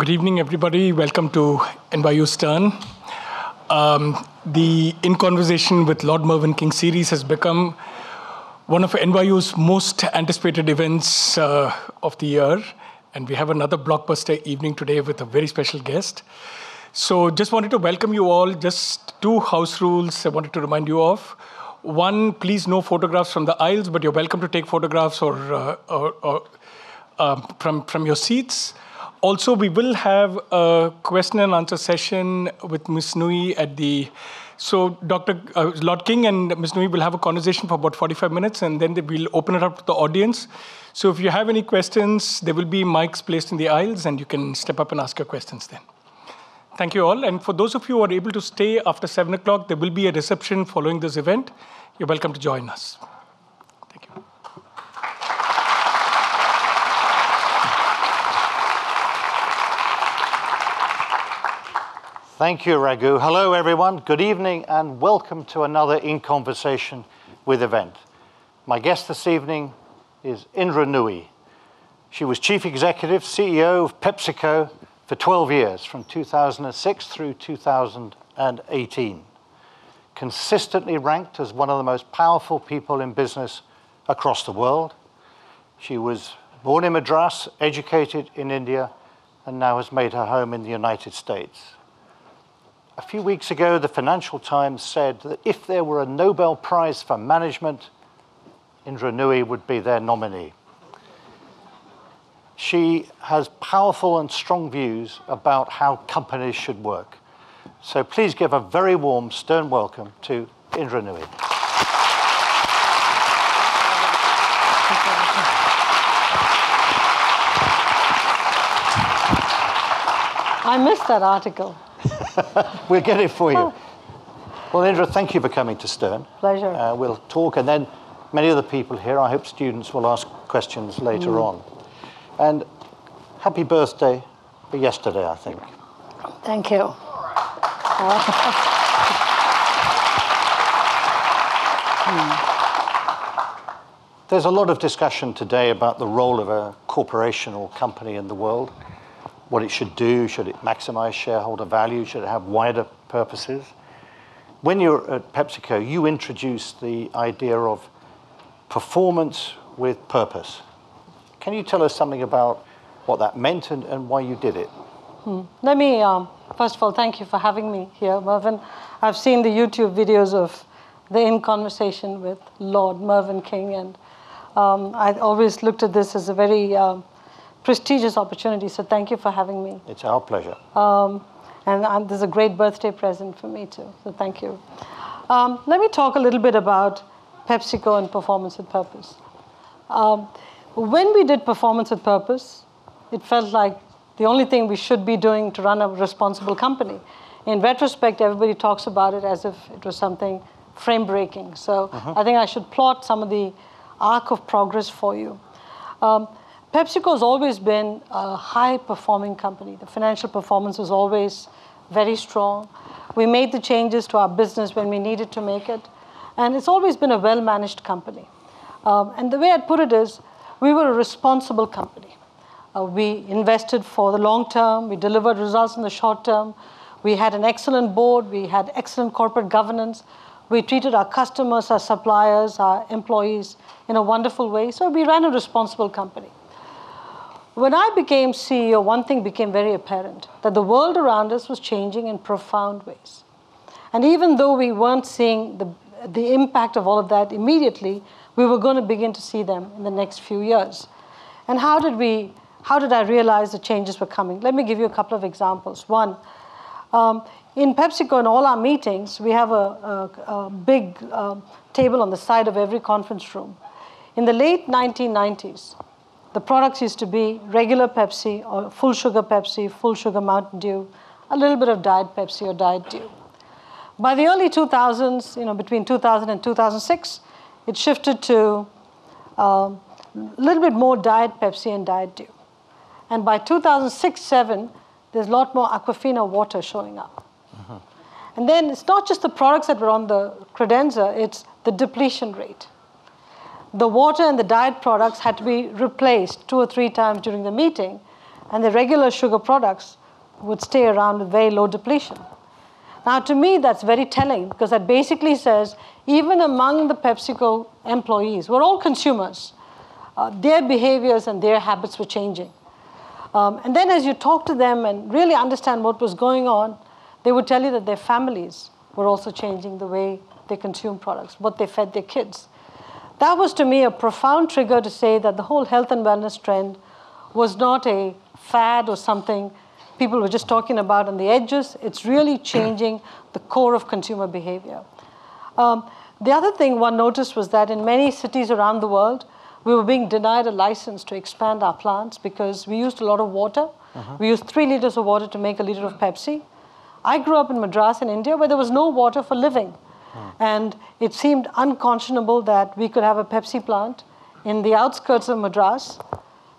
Good evening, everybody. Welcome to NYU Stern. Um, the In Conversation with Lord Mervyn King series has become one of NYU's most anticipated events uh, of the year. And we have another blockbuster evening today with a very special guest. So, just wanted to welcome you all. Just two house rules I wanted to remind you of. One, please no photographs from the aisles, but you're welcome to take photographs or, uh, or, or uh, from, from your seats. Also, we will have a question and answer session with Ms. Nooyi at the. So, Dr. Uh, Lord King and Ms. Nooyi will have a conversation for about 45 minutes, and then we'll open it up to the audience. So, if you have any questions, there will be mics placed in the aisles, and you can step up and ask your questions then. Thank you all. And for those of you who are able to stay after 7 o'clock, there will be a reception following this event. You're welcome to join us. Thank you, Raghu. Hello, everyone. Good evening, and welcome to another In Conversation with event. My guest this evening is Indra Nooyi. She was Chief Executive, CEO of PepsiCo for 12 years, from 2006 through 2018. Consistently ranked as one of the most powerful people in business across the world. She was born in Madras, educated in India, and now has made her home in the United States. A few weeks ago, the Financial Times said that if there were a Nobel Prize for management, Indra Nooyi would be their nominee. She has powerful and strong views about how companies should work. So please give a very warm, stern welcome to Indra Nooyi. I missed that article. we'll get it for you. Well, Indra, thank you for coming to Stern. Pleasure. Uh, we'll talk, and then many of the people here, I hope students will ask questions later mm. on. And happy birthday for yesterday, I think. Thank you. There's a lot of discussion today about the role of a corporation or company in the world what it should do. Should it maximize shareholder value? Should it have wider purposes? When you're at PepsiCo, you introduced the idea of performance with purpose. Can you tell us something about what that meant and, and why you did it? Hmm. Let me, um, first of all, thank you for having me here, Mervyn. I've seen the YouTube videos of the In Conversation with Lord Mervyn King, and um, I always looked at this as a very um, prestigious opportunity. So thank you for having me. It's our pleasure. Um, and um, this is a great birthday present for me too. So thank you. Um, let me talk a little bit about PepsiCo and performance with purpose. Um, when we did performance with purpose, it felt like the only thing we should be doing to run a responsible company. In retrospect, everybody talks about it as if it was something frame breaking. So uh-huh. I think I should plot some of the arc of progress for you. Um, PepsiCo has always been a high performing company. The financial performance was always very strong. We made the changes to our business when we needed to make it. And it's always been a well managed company. Um, and the way I'd put it is, we were a responsible company. Uh, we invested for the long term, we delivered results in the short term, we had an excellent board, we had excellent corporate governance, we treated our customers, our suppliers, our employees in a wonderful way. So we ran a responsible company. When I became CEO, one thing became very apparent that the world around us was changing in profound ways. And even though we weren't seeing the, the impact of all of that immediately, we were going to begin to see them in the next few years. And how did we how did I realize the changes were coming? Let me give you a couple of examples. One, um, in PepsiCo, in all our meetings, we have a, a, a big um, table on the side of every conference room. In the late 1990s, the products used to be regular Pepsi or full sugar Pepsi, full sugar Mountain Dew, a little bit of Diet Pepsi or Diet Dew. By the early 2000s, you know, between 2000 and 2006, it shifted to a um, little bit more Diet Pepsi and Diet Dew. And by 2006 7, there's a lot more Aquafina water showing up. Mm-hmm. And then it's not just the products that were on the credenza, it's the depletion rate the water and the diet products had to be replaced two or three times during the meeting and the regular sugar products would stay around with very low depletion. Now, to me, that's very telling because that basically says even among the PepsiCo employees, we're all consumers, uh, their behaviors and their habits were changing. Um, and then as you talk to them and really understand what was going on, they would tell you that their families were also changing the way they consume products, what they fed their kids. That was to me a profound trigger to say that the whole health and wellness trend was not a fad or something people were just talking about on the edges. It's really changing the core of consumer behavior. Um, the other thing one noticed was that in many cities around the world, we were being denied a license to expand our plants because we used a lot of water. Uh-huh. We used three liters of water to make a liter of Pepsi. I grew up in Madras in India where there was no water for living. And it seemed unconscionable that we could have a Pepsi plant in the outskirts of Madras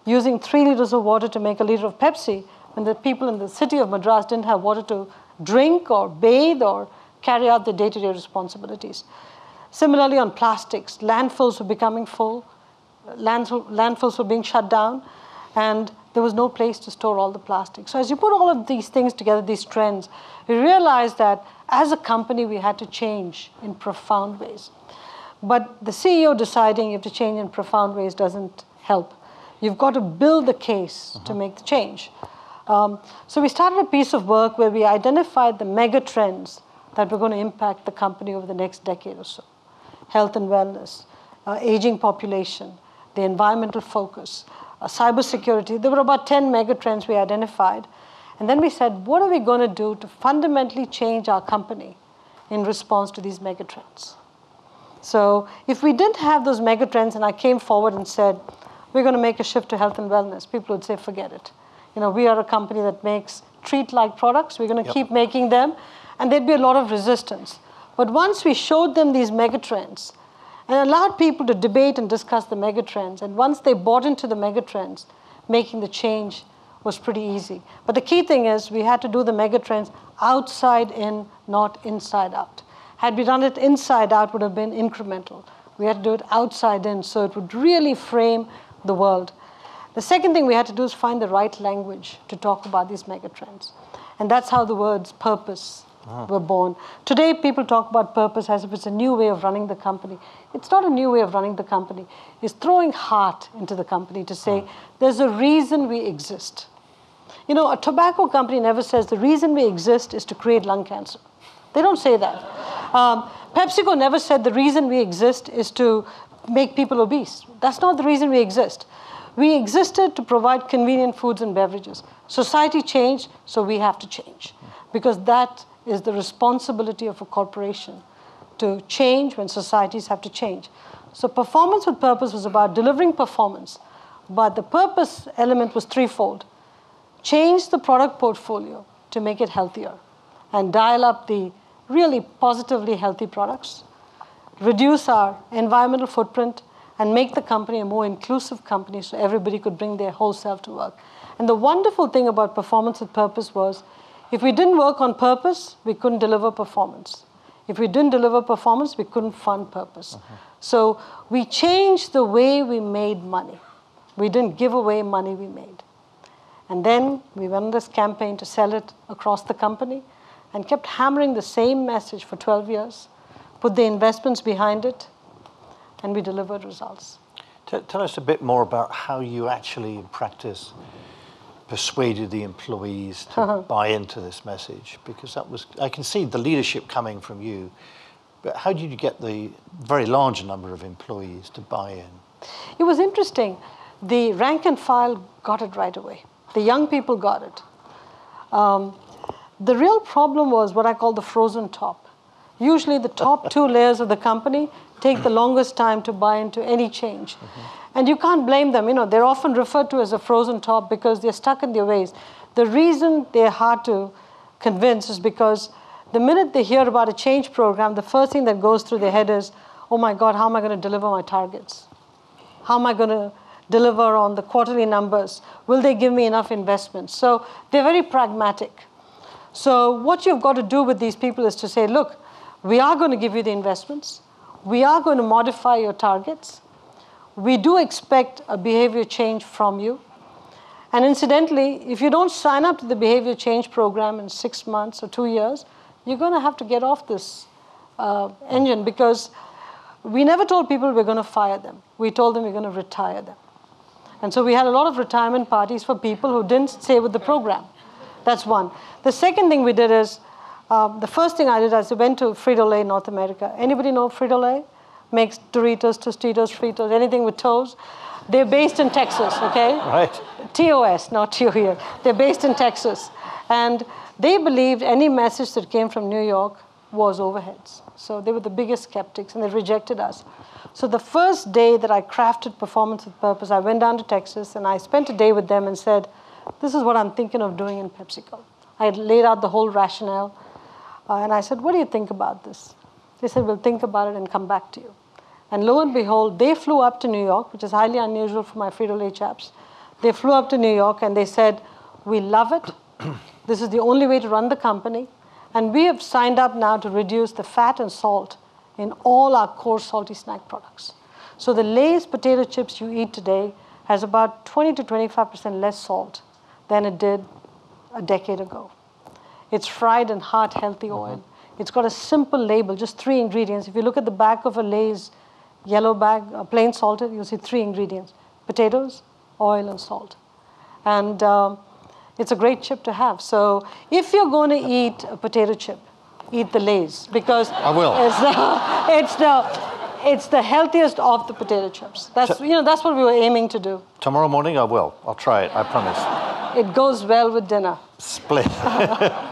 using three liters of water to make a liter of Pepsi when the people in the city of Madras didn't have water to drink or bathe or carry out their day to day responsibilities. Similarly, on plastics, landfills were becoming full, landfills were being shut down, and there was no place to store all the plastic. So, as you put all of these things together, these trends, we realized that as a company, we had to change in profound ways. But the CEO deciding you have to change in profound ways doesn't help. You've got to build the case uh-huh. to make the change. Um, so we started a piece of work where we identified the mega trends that were going to impact the company over the next decade or so health and wellness, uh, aging population, the environmental focus, uh, cybersecurity. There were about 10 mega trends we identified. And then we said, what are we going to do to fundamentally change our company in response to these mega trends? So if we didn't have those mega trends and I came forward and said, we're going to make a shift to health and wellness, people would say, forget it you know, we are a company that makes treat-like products. We're going to yep. keep making them, and there'd be a lot of resistance. But once we showed them these megatrends and allowed people to debate and discuss the megatrends, and once they bought into the megatrends, making the change was pretty easy. But the key thing is we had to do the megatrends outside in, not inside out. Had we done it inside out, would have been incremental. We had to do it outside in, so it would really frame the world. The second thing we had to do is find the right language to talk about these megatrends. And that's how the words purpose ah. were born. Today, people talk about purpose as if it's a new way of running the company. It's not a new way of running the company. It's throwing heart into the company to say, ah. there's a reason we exist. You know, a tobacco company never says the reason we exist is to create lung cancer. They don't say that. Um, PepsiCo never said the reason we exist is to make people obese. That's not the reason we exist. We existed to provide convenient foods and beverages. Society changed, so we have to change. Because that is the responsibility of a corporation to change when societies have to change. So, performance with purpose was about delivering performance, but the purpose element was threefold change the product portfolio to make it healthier and dial up the really positively healthy products, reduce our environmental footprint, and make the company a more inclusive company so everybody could bring their whole self to work. And the wonderful thing about performance with purpose was if we didn't work on purpose, we couldn't deliver performance. If we didn't deliver performance, we couldn't fund purpose. Uh-huh. So we changed the way we made money. We didn't give away money we made. And then we went on this campaign to sell it across the company and kept hammering the same message for 12 years, put the investments behind it, and we delivered results. Tell us a bit more about how you actually, in practice, persuaded the employees to buy into this message because that was I can see the leadership coming from you, but how did you get the very large number of employees to buy in? It was interesting. The rank and file got it right away. The young people got it. Um, the real problem was what I call the frozen top. Usually, the top two layers of the company take the longest time to buy into any change. Mm-hmm. And you can't blame them. You know, they're often referred to as a frozen top because they're stuck in their ways. The reason they're hard to convince is because the minute they hear about a change program, the first thing that goes through their head is, oh my God, how am I going to deliver my targets? How am I going to deliver on the quarterly numbers? Will they give me enough investments? So they're very pragmatic. So what you've got to do with these people is to say, look, we are going to give you the investments we are going to modify your targets. We do expect a behavior change from you. And incidentally, if you don't sign up to the behavior change program in six months or two years, you're going to have to get off this uh, engine because we never told people we're going to fire them. We told them we're going to retire them. And so we had a lot of retirement parties for people who didn't stay with the program. That's one. The second thing we did is, um, the first thing I did is I went to Frito-Lay North America. Anybody know Frito-Lay? Makes Doritos, Tostitos, Fritos, anything with toes. They're based in Texas, okay? Right. TOS, not TOE. They're based in Texas. And they believed any message that came from New York was overheads. So they were the biggest skeptics and they rejected us. So the first day that I crafted Performance with Purpose, I went down to Texas and I spent a day with them and said, This is what I'm thinking of doing in PepsiCo. I laid out the whole rationale. Uh, and I said, What do you think about this? They said, We'll think about it and come back to you. And lo and behold, they flew up to New York, which is highly unusual for my Frito Lay chaps. They flew up to New York and they said, We love it. this is the only way to run the company. And we have signed up now to reduce the fat and salt in all our core salty snack products. So the Lay's potato chips you eat today has about 20 to 25% less salt than it did a decade ago. It's fried in heart healthy oil. It's got a simple label, just three ingredients. If you look at the back of a Lay's yellow bag, uh, plain salted, you'll see three ingredients potatoes, oil, and salt. And um, it's a great chip to have. So if you're going to eat a potato chip, eat the Lay's because I will. It's the, it's the, it's the healthiest of the potato chips. That's, you know, that's what we were aiming to do. Tomorrow morning I will. I'll try it, I promise. It goes well with dinner. Split.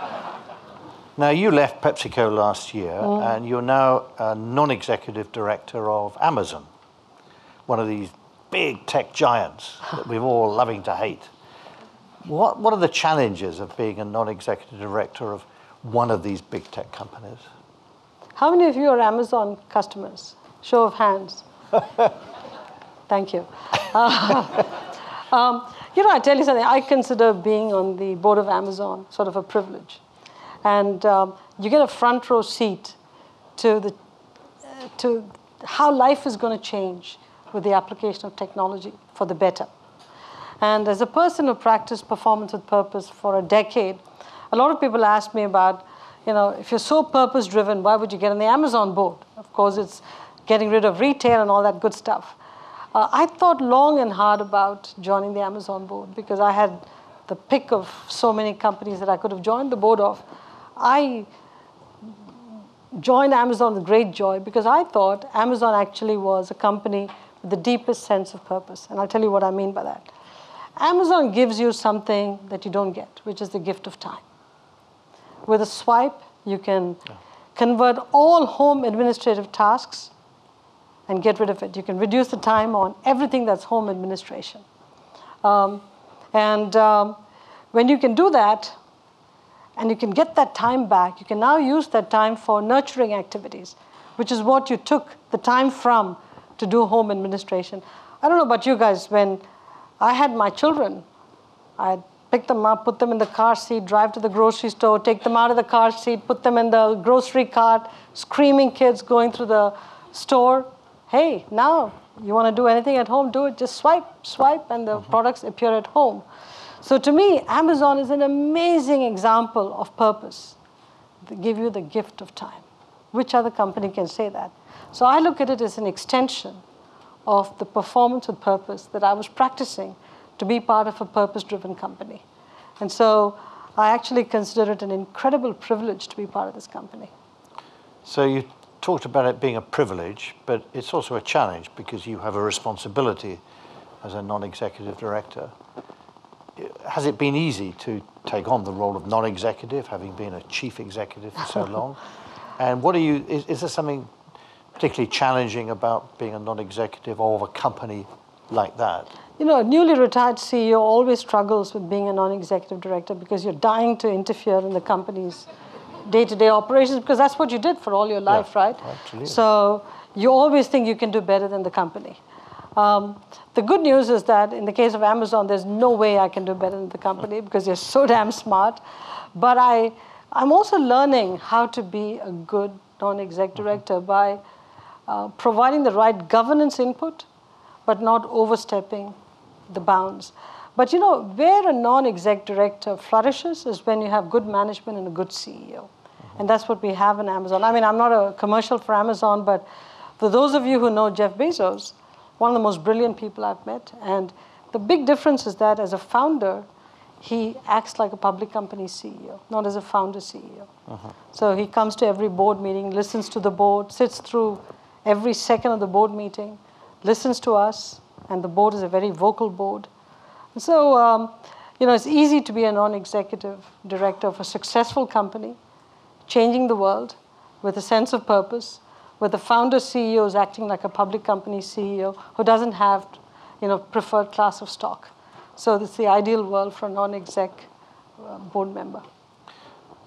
now, you left PepsiCo last year, Mm. and you're now a non executive director of Amazon, one of these big tech giants that we're all loving to hate. What, what are the challenges of being a non executive director of one of these big tech companies? How many of you are Amazon customers? Show of hands. Thank you. Um, you know, I tell you something, I consider being on the board of Amazon sort of a privilege. And um, you get a front row seat to, the, uh, to how life is going to change with the application of technology for the better. And as a person who practiced performance with purpose for a decade, a lot of people ask me about, you know, if you're so purpose driven, why would you get on the Amazon board? Of course, it's getting rid of retail and all that good stuff. Uh, I thought long and hard about joining the Amazon board because I had the pick of so many companies that I could have joined the board of. I joined Amazon with great joy because I thought Amazon actually was a company with the deepest sense of purpose. And I'll tell you what I mean by that. Amazon gives you something that you don't get, which is the gift of time. With a swipe, you can convert all home administrative tasks and get rid of it. You can reduce the time on everything that's home administration. Um, and um, when you can do that, and you can get that time back, you can now use that time for nurturing activities, which is what you took the time from to do home administration. I don't know about you guys, when I had my children, I'd pick them up, put them in the car seat, drive to the grocery store, take them out of the car seat, put them in the grocery cart, screaming kids going through the store. Hey, now you want to do anything at home, do it. Just swipe, swipe, and the mm-hmm. products appear at home. So to me, Amazon is an amazing example of purpose. They give you the gift of time. Which other company can say that? So I look at it as an extension of the performance with purpose that I was practicing to be part of a purpose driven company. And so I actually consider it an incredible privilege to be part of this company. So you talked about it being a privilege, but it's also a challenge because you have a responsibility as a non-executive director. Has it been easy to take on the role of non-executive, having been a chief executive for so long? and what are you? Is, is there something particularly challenging about being a non-executive of a company like that? You know, a newly retired CEO always struggles with being a non executive director because you're dying to interfere in the company's day to day operations because that's what you did for all your life, Yeah, right? absolutely. So you always think you can do better than the company. Um, the good news is that in the case of Amazon, there's no way I can do better than the company because they're so damn smart. But I, I'm also learning how to be a good non exec director by uh, providing the right governance input, but not overstepping the bounds. But you know, where a non-exec director flourishes is when you have good management and a good CEO. And that's what we have in Amazon. I mean, I'm not a commercial for Amazon, but for those of you who know Jeff Bezos, one of the most brilliant people I've met. And the big difference is that as a founder, he acts like a public company CEO, not as a founder CEO. So he comes to every board meeting, listens to the board, sits through every second of the board meeting, listens to us, and the board is a very vocal board. And so, um, you know, it's easy to be a non-executive director of a successful company, changing the world with a sense of purpose, with the founder CEO is acting like a public company CEO who doesn't have, you know, preferred class of stock. So it's the ideal world for a non-exec uh, board member.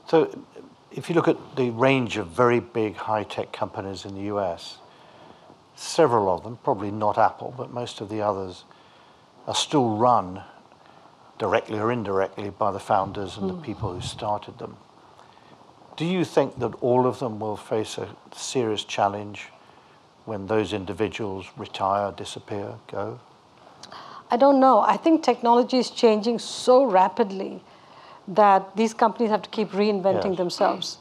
So, if you look at the range of very big high tech companies in the US, several of them, probably not Apple, but most of the others, are still run directly or indirectly by the founders and the people who started them. Do you think that all of them will face a serious challenge when those individuals retire, disappear, go? I don't know. I think technology is changing so rapidly that these companies have to keep reinventing Yes. themselves.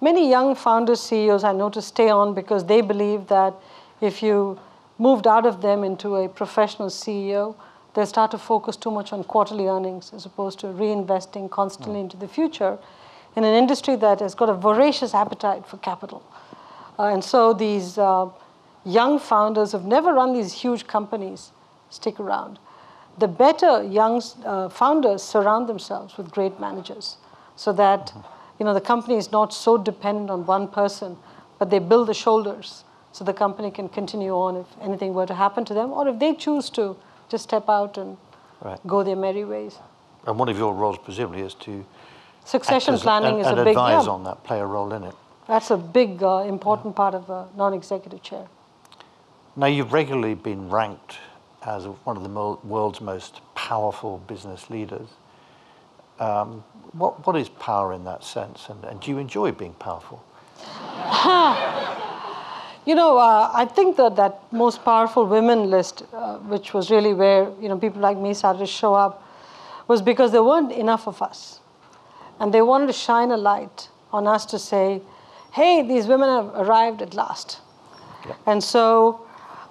Many young founders, CEOs I know to stay on because they believe that if you moved out of them into a professional CEO, they start to focus too much on quarterly earnings as opposed to reinvesting constantly hmm. into the future in an industry that has got a voracious appetite for capital. Uh, and so these uh, young founders who've never run these huge companies stick around. The better young uh, founders surround themselves with great managers so that you know, the company is not so dependent on one person, but they build the shoulders so the company can continue on if anything were to happen to them, or if they choose to just step out and Right. go their merry ways. And one of your roles, presumably, is to Succession a- planning and, is and a big advise yeah, on that, play a role in it. That's a big, uh, important part of a non-executive chair. Now, you've regularly been ranked as one of the mo- world's most powerful business leaders. Um, what, what is power in that sense? And, and do you enjoy being powerful? You know, uh, I think that that most powerful women list, uh, which was really where you know people like me started to show up, was because there weren't enough of us, and they wanted to shine a light on us to say, "Hey, these women have arrived at last." And so,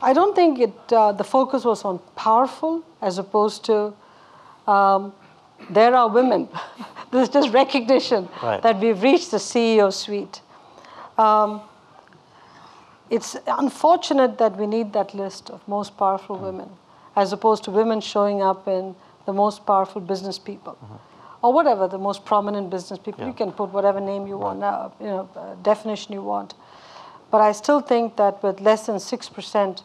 I don't think it. Uh, the focus was on powerful as opposed to um, there are women. this is just recognition Right. that we've reached the CEO suite. Um, it's unfortunate that we need that list of most powerful women as opposed to women showing up in the most powerful business people or whatever the most prominent business people. You can put whatever name you want uh, you know uh, definition you want. But i still think that with less than 6%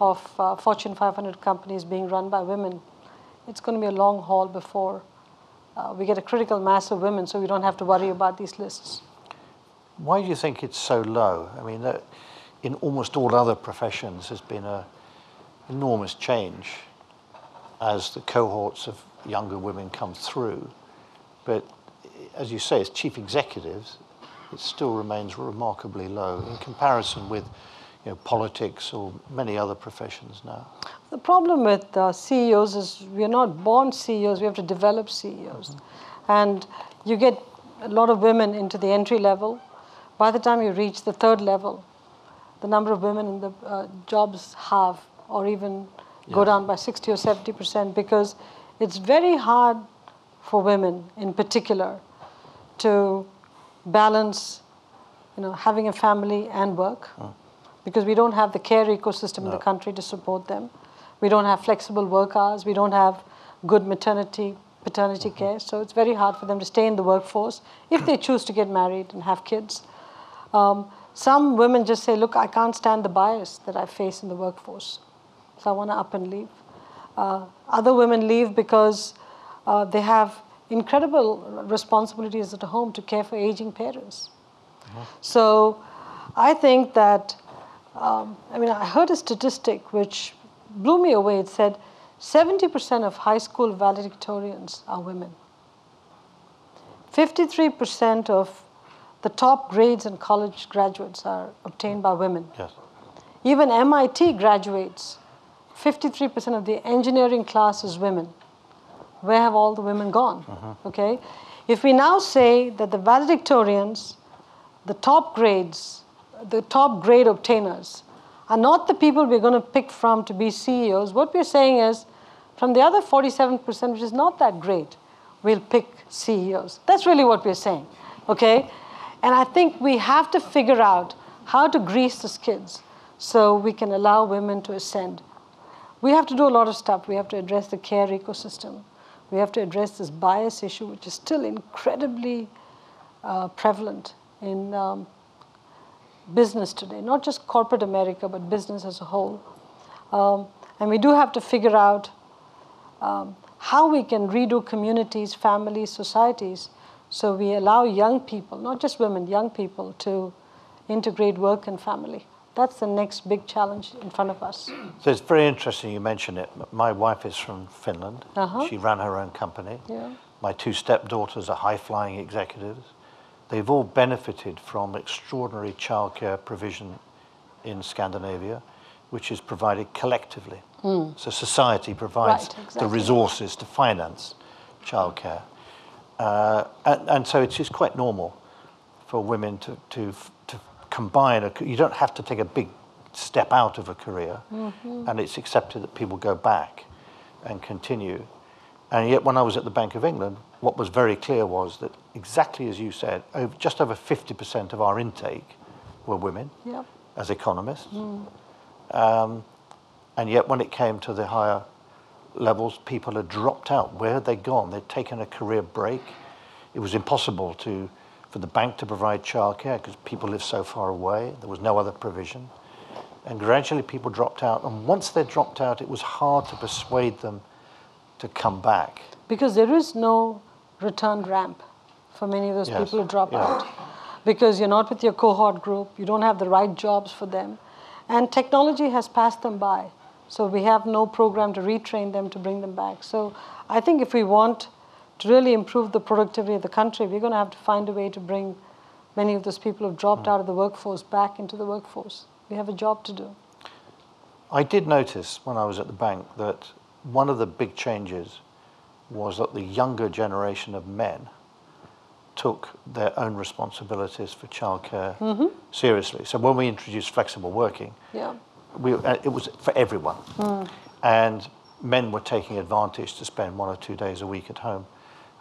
of uh, fortune 500 companies being run by women it's going to be a long haul before uh, we get a critical mass of women so we don't have to worry about these lists. Why do you think it's so low? I mean, in almost all other professions, there's been a enormous change as the cohorts of younger women come through. But as you say, as chief executives, it still remains remarkably low in comparison with you know, politics or many other professions now. The problem with uh, CEOs is we're not born CEOs, we have to develop CEOs. And you get a lot of women into the entry level. By the time you reach the third level, the number of women in the uh, jobs halve or even go down by 60 or 70% because it's very hard for women in particular to balance you know, having a family and work because we don't have the care ecosystem in the country to support them. We don't have flexible work hours. We don't have good maternity, paternity care. So it's very hard for them to stay in the workforce if they choose to get married and have kids. Um, some women just say, look, I can't stand the bias that I face in the workforce. So I want to up and leave. Uh, other women leave because uh, they have incredible responsibilities at home to care for aging parents. So I think that, um, I mean, I heard a statistic which blew me away. It said 70% of high school valedictorians are women. 53% of the top grades in college graduates are obtained by women. Yes. Even MIT graduates, 53% of the engineering class is women. Where have all the women gone? Uh-huh. Okay? If we now say that the valedictorians, the top grades, the top grade obtainers, are not the people we're going to pick from to be CEOs, what we're saying is from the other 47%, which is not that great, we'll pick CEOs. That's really what we're saying. Okay? And I think we have to figure out how to grease the skids so we can allow women to ascend. We have to do a lot of stuff. We have to address the care ecosystem. We have to address this bias issue, which is still incredibly uh, prevalent in um, business today, not just corporate America, but business as a whole. Um, and we do have to figure out um, how we can redo communities, families, societies, so we allow young people, not just women, young people, to integrate work and family. That's the next big challenge in front of us. So it's very interesting you mention it. My wife is from Finland. Uh-huh. She ran her own company. Yeah. My two stepdaughters are high flying executives. They've all benefited from extraordinary childcare provision in Scandinavia, which is provided collectively. So society provides. Right, the resources to finance childcare. Uh, and, and so it's just quite normal for women to, to combine. A, you don't have to take a big step out of a career, and it's accepted that people go back and continue. And yet, when I was at the Bank of England, what was very clear was that exactly as you said, over, just over 50% of our intake were women Yep. as economists. Um, and yet, when it came to the higher levels, people had dropped out. Where had they gone? They'd taken a career break. It was impossible to, for the bank to provide childcare because people live so far away. There was no other provision. And gradually, people dropped out. And once they dropped out, it was hard to persuade them to come back. Because there is no return ramp for many of those Yes, people who drop yeah. out. Because you're not with your cohort group, you don't have the right jobs for them, and technology has passed them by. So we have no program to retrain them to bring them back. So I think if we want to really improve the productivity of the country, we're going to have to find a way to bring many of those people who've dropped out of the workforce back into the workforce. We have a job to do. I did notice when I was at the bank that one of the big changes was that the younger generation of men took their own responsibilities for childcare seriously. So when we introduced flexible working, Yeah. we, uh, it was for everyone. And men were taking advantage to spend one or two days a week at home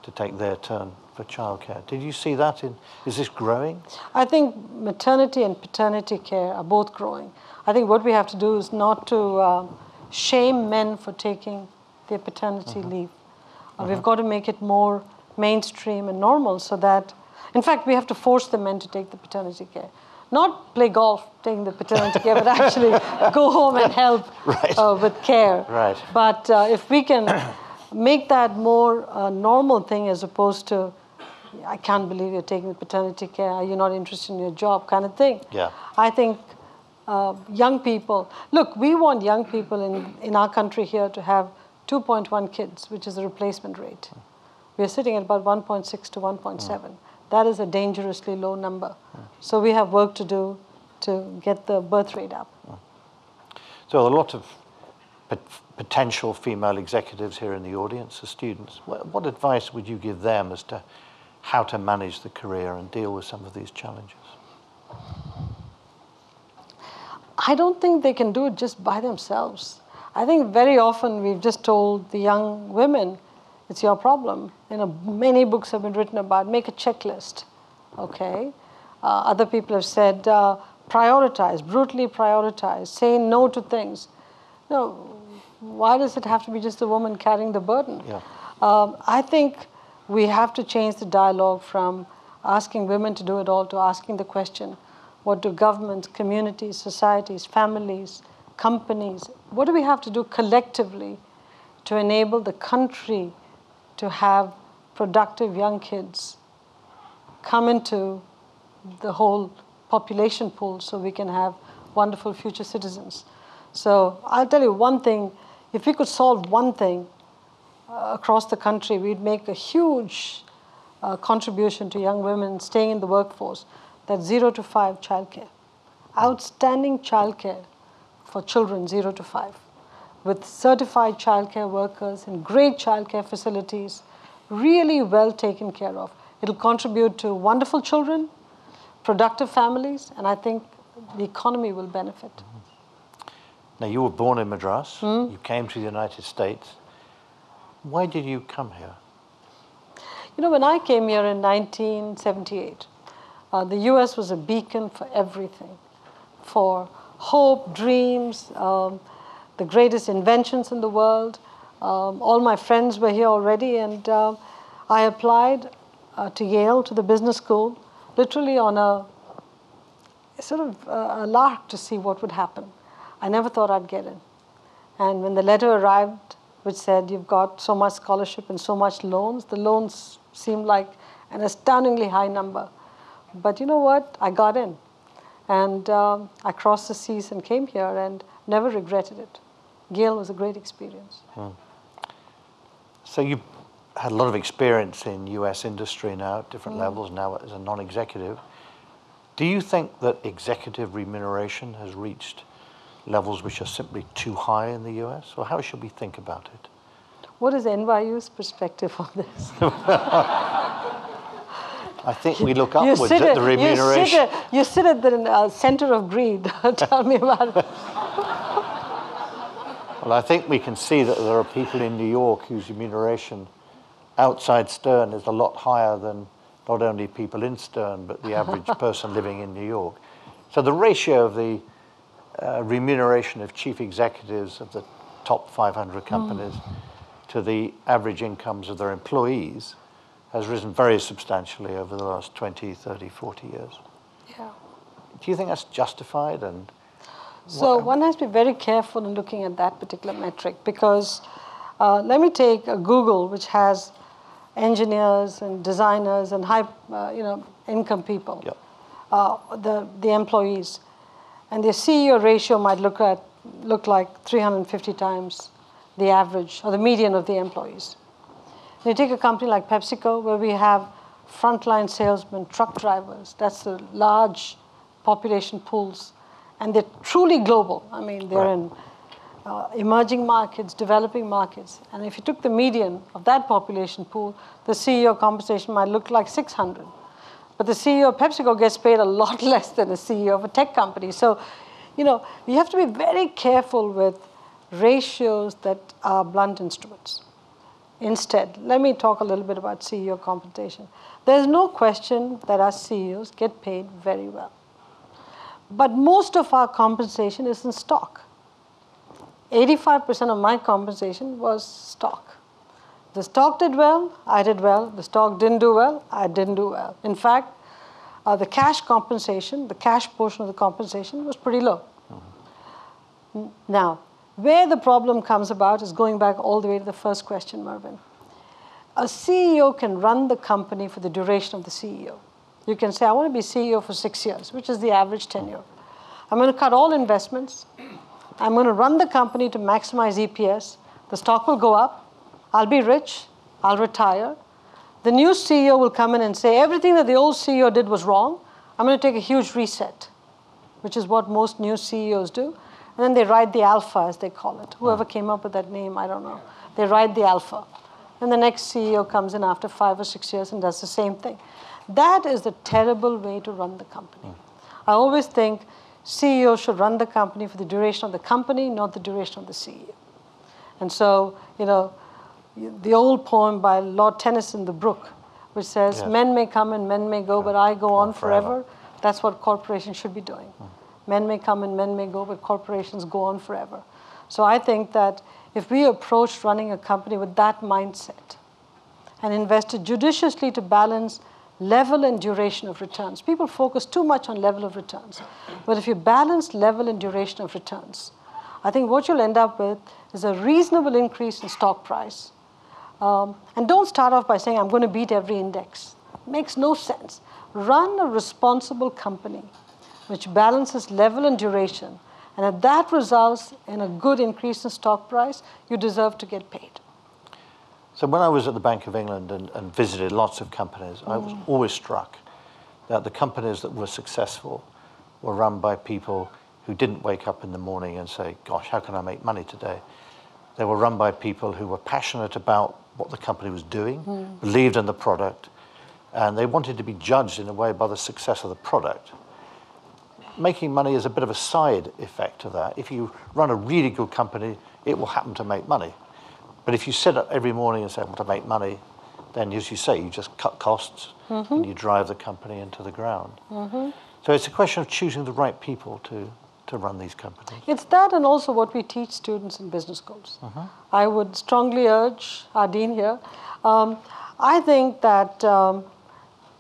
to take their turn for childcare. Did you see that? In, is this growing? I think maternity and paternity care are both growing. I think what we have to do is not to uh, shame men for taking their paternity leave. Uh, We've got to make it more mainstream and normal so that, in fact, we have to force the men to take the paternity care. Not play golf taking the paternity care, but actually go home and help Right. uh, with care. Right. But uh, if we can make that more uh, normal thing as opposed to, I can't believe you're taking paternity care, are you not interested in your job kind of thing. Yeah. I think uh, young people, look, we want young people in, in our country here to have 2.1 kids, which is the replacement rate. We're sitting at about 1.6 to 1.7. That is a dangerously low number. So we have work to do to get the birth rate up. So a lot of potential female executives here in the audience, the students. What, what advice would you give them as to how to manage the career and deal with some of these challenges? I don't think they can do it just by themselves. I think very often we've just told the young women, it's your problem. You know, many books have been written about make a checklist. Okay, uh, other people have said uh, prioritize, brutally prioritize, say no to things. No, why does it have to be just the woman carrying the burden? Yeah. Um, I think we have to change the dialogue from asking women to do it all to asking the question what do governments, communities, societies, families, companies, what do we have to do collectively to enable the country to have productive young kids come into the whole population pool so we can have wonderful future citizens? So I'll tell you one thing if we could solve one thing, uh, across the country, we'd make a huge uh, contribution to young women staying in the workforce. That's zero to five childcare. Outstanding childcare for children zero to five. with certified childcare workers and great childcare facilities, really well taken care of. It'll contribute to wonderful children, productive families, and I think the economy will benefit. Now, you were born in Madras, you came to the United States. Why did you come here? You know, when I came here in 1978, uh, the US was a beacon for everything for hope, dreams, um, the greatest inventions in the world. Um, all my friends were here already, and uh, I applied uh, to Yale, to the business school, literally on a sort of uh, a lark to see what would happen. I never thought I'd get in. And when the letter arrived, which said you've got so much scholarship and so much loans, the loans seemed like an astoundingly high number. But you know what? I got in. And um, I crossed the seas and came here and never regretted it. Yale was a great experience. So you had a lot of experience in US industry now at different levels, now as a non-executive. Do you think that executive remuneration has reached levels which are simply too high in the US? Or how should we think about it? What is NYU's perspective on this? I think we look You upwards sit, at at, the you, sit remuneration. at, you sit at the uh, center of greed. Tell me about it. Well, I think we can see that there are people in New York whose remuneration outside Stern is a lot higher than not only people in Stern, but the average person living in New York. So the ratio of the uh, remuneration of chief executives of the top 500 companies to the average incomes of their employees has risen very substantially over the last 20, 30, 40 years. Yeah. Do you think that's justified? And So one has to be very careful in looking at that particular metric because uh, let me take uh, Google, which has engineers and designers and high, uh, you know, income people, Yep. uh, the the employees, and their CEO ratio might look at look like 350 times the average or the median of the employees. You take a company like PepsiCo, where we have frontline salesmen, truck drivers. That's the large population pools, and they're truly global. I mean, they're Right. in uh, emerging markets, developing markets. And if you took the median of that population pool, the CEO compensation might look like 600. But the CEO of PepsiCo gets paid a lot less than a CEO of a tech company. So, you know, you have to be very careful with ratios that are blunt instruments. Instead, let me talk a little bit about CEO compensation. There's no question that our CEOs get paid very well. But most of our compensation is in stock. 85% of my compensation was stock. The stock did well, I did well. The stock didn't do well, I didn't do well. In fact, uh, the cash compensation, the cash portion of the compensation was pretty low. N- Now, where the problem comes about is going back all the way to the first question, Mervyn. A CEO can run the company for the duration of the CEO. You can say, I want to be CEO for six years, which is the average tenure. I'm going to cut all investments. I'm going to run the company to maximize EPS. The stock will go up. I'll be rich. I'll retire. The new CEO will come in and say, everything that the old CEO did was wrong. I'm going to take a huge reset, which is what most new CEOs do. And then they ride the alpha, as they call it. Whoever came up with that name, I don't know. They ride the alpha. And the next CEO comes in after five or six years and does the same thing. That is the terrible way to run the company. I always think CEO should run the company for the duration of the company, not the duration of the CEO. And so, you know, the old poem by Lord Tennyson, The Brook, which says, Yes. Men may come and men may go, but I go on forever." forever. That's what corporations should be doing. Men may come and men may go, but corporations go on forever. So I think that if we approached running a company with that mindset and invested judiciously to balance level and duration of returns, people focus too much on level of returns. But if you balance level and duration of returns, I think what you'll end up with is a reasonable increase in stock price. Um, and don't start off by saying, I'm going to beat every index. makes no sense. Run a responsible company which balances level and duration. And if that results in a good increase in stock price, you deserve to get paid. So when I was at the Bank of England and, and visited lots of companies, I was always struck that the companies that were successful were run by people who didn't wake up in the morning and say, gosh, how can I make money today? They were run by people who were passionate about what the company was doing, believed in the product, and they wanted to be judged in a way by the success of the product. Making money is a bit of a side effect of that. If you run a really good company, it will happen to make money. But if you sit up every morning and say, I want to make money, then as you say, you just cut costs and mm-hmm. you drive the company into the ground. Mm-hmm. So it's a question of choosing the right people to, to run these companies. It's that and also what we teach students in business schools. I would strongly urge our dean here. Um, I think that um,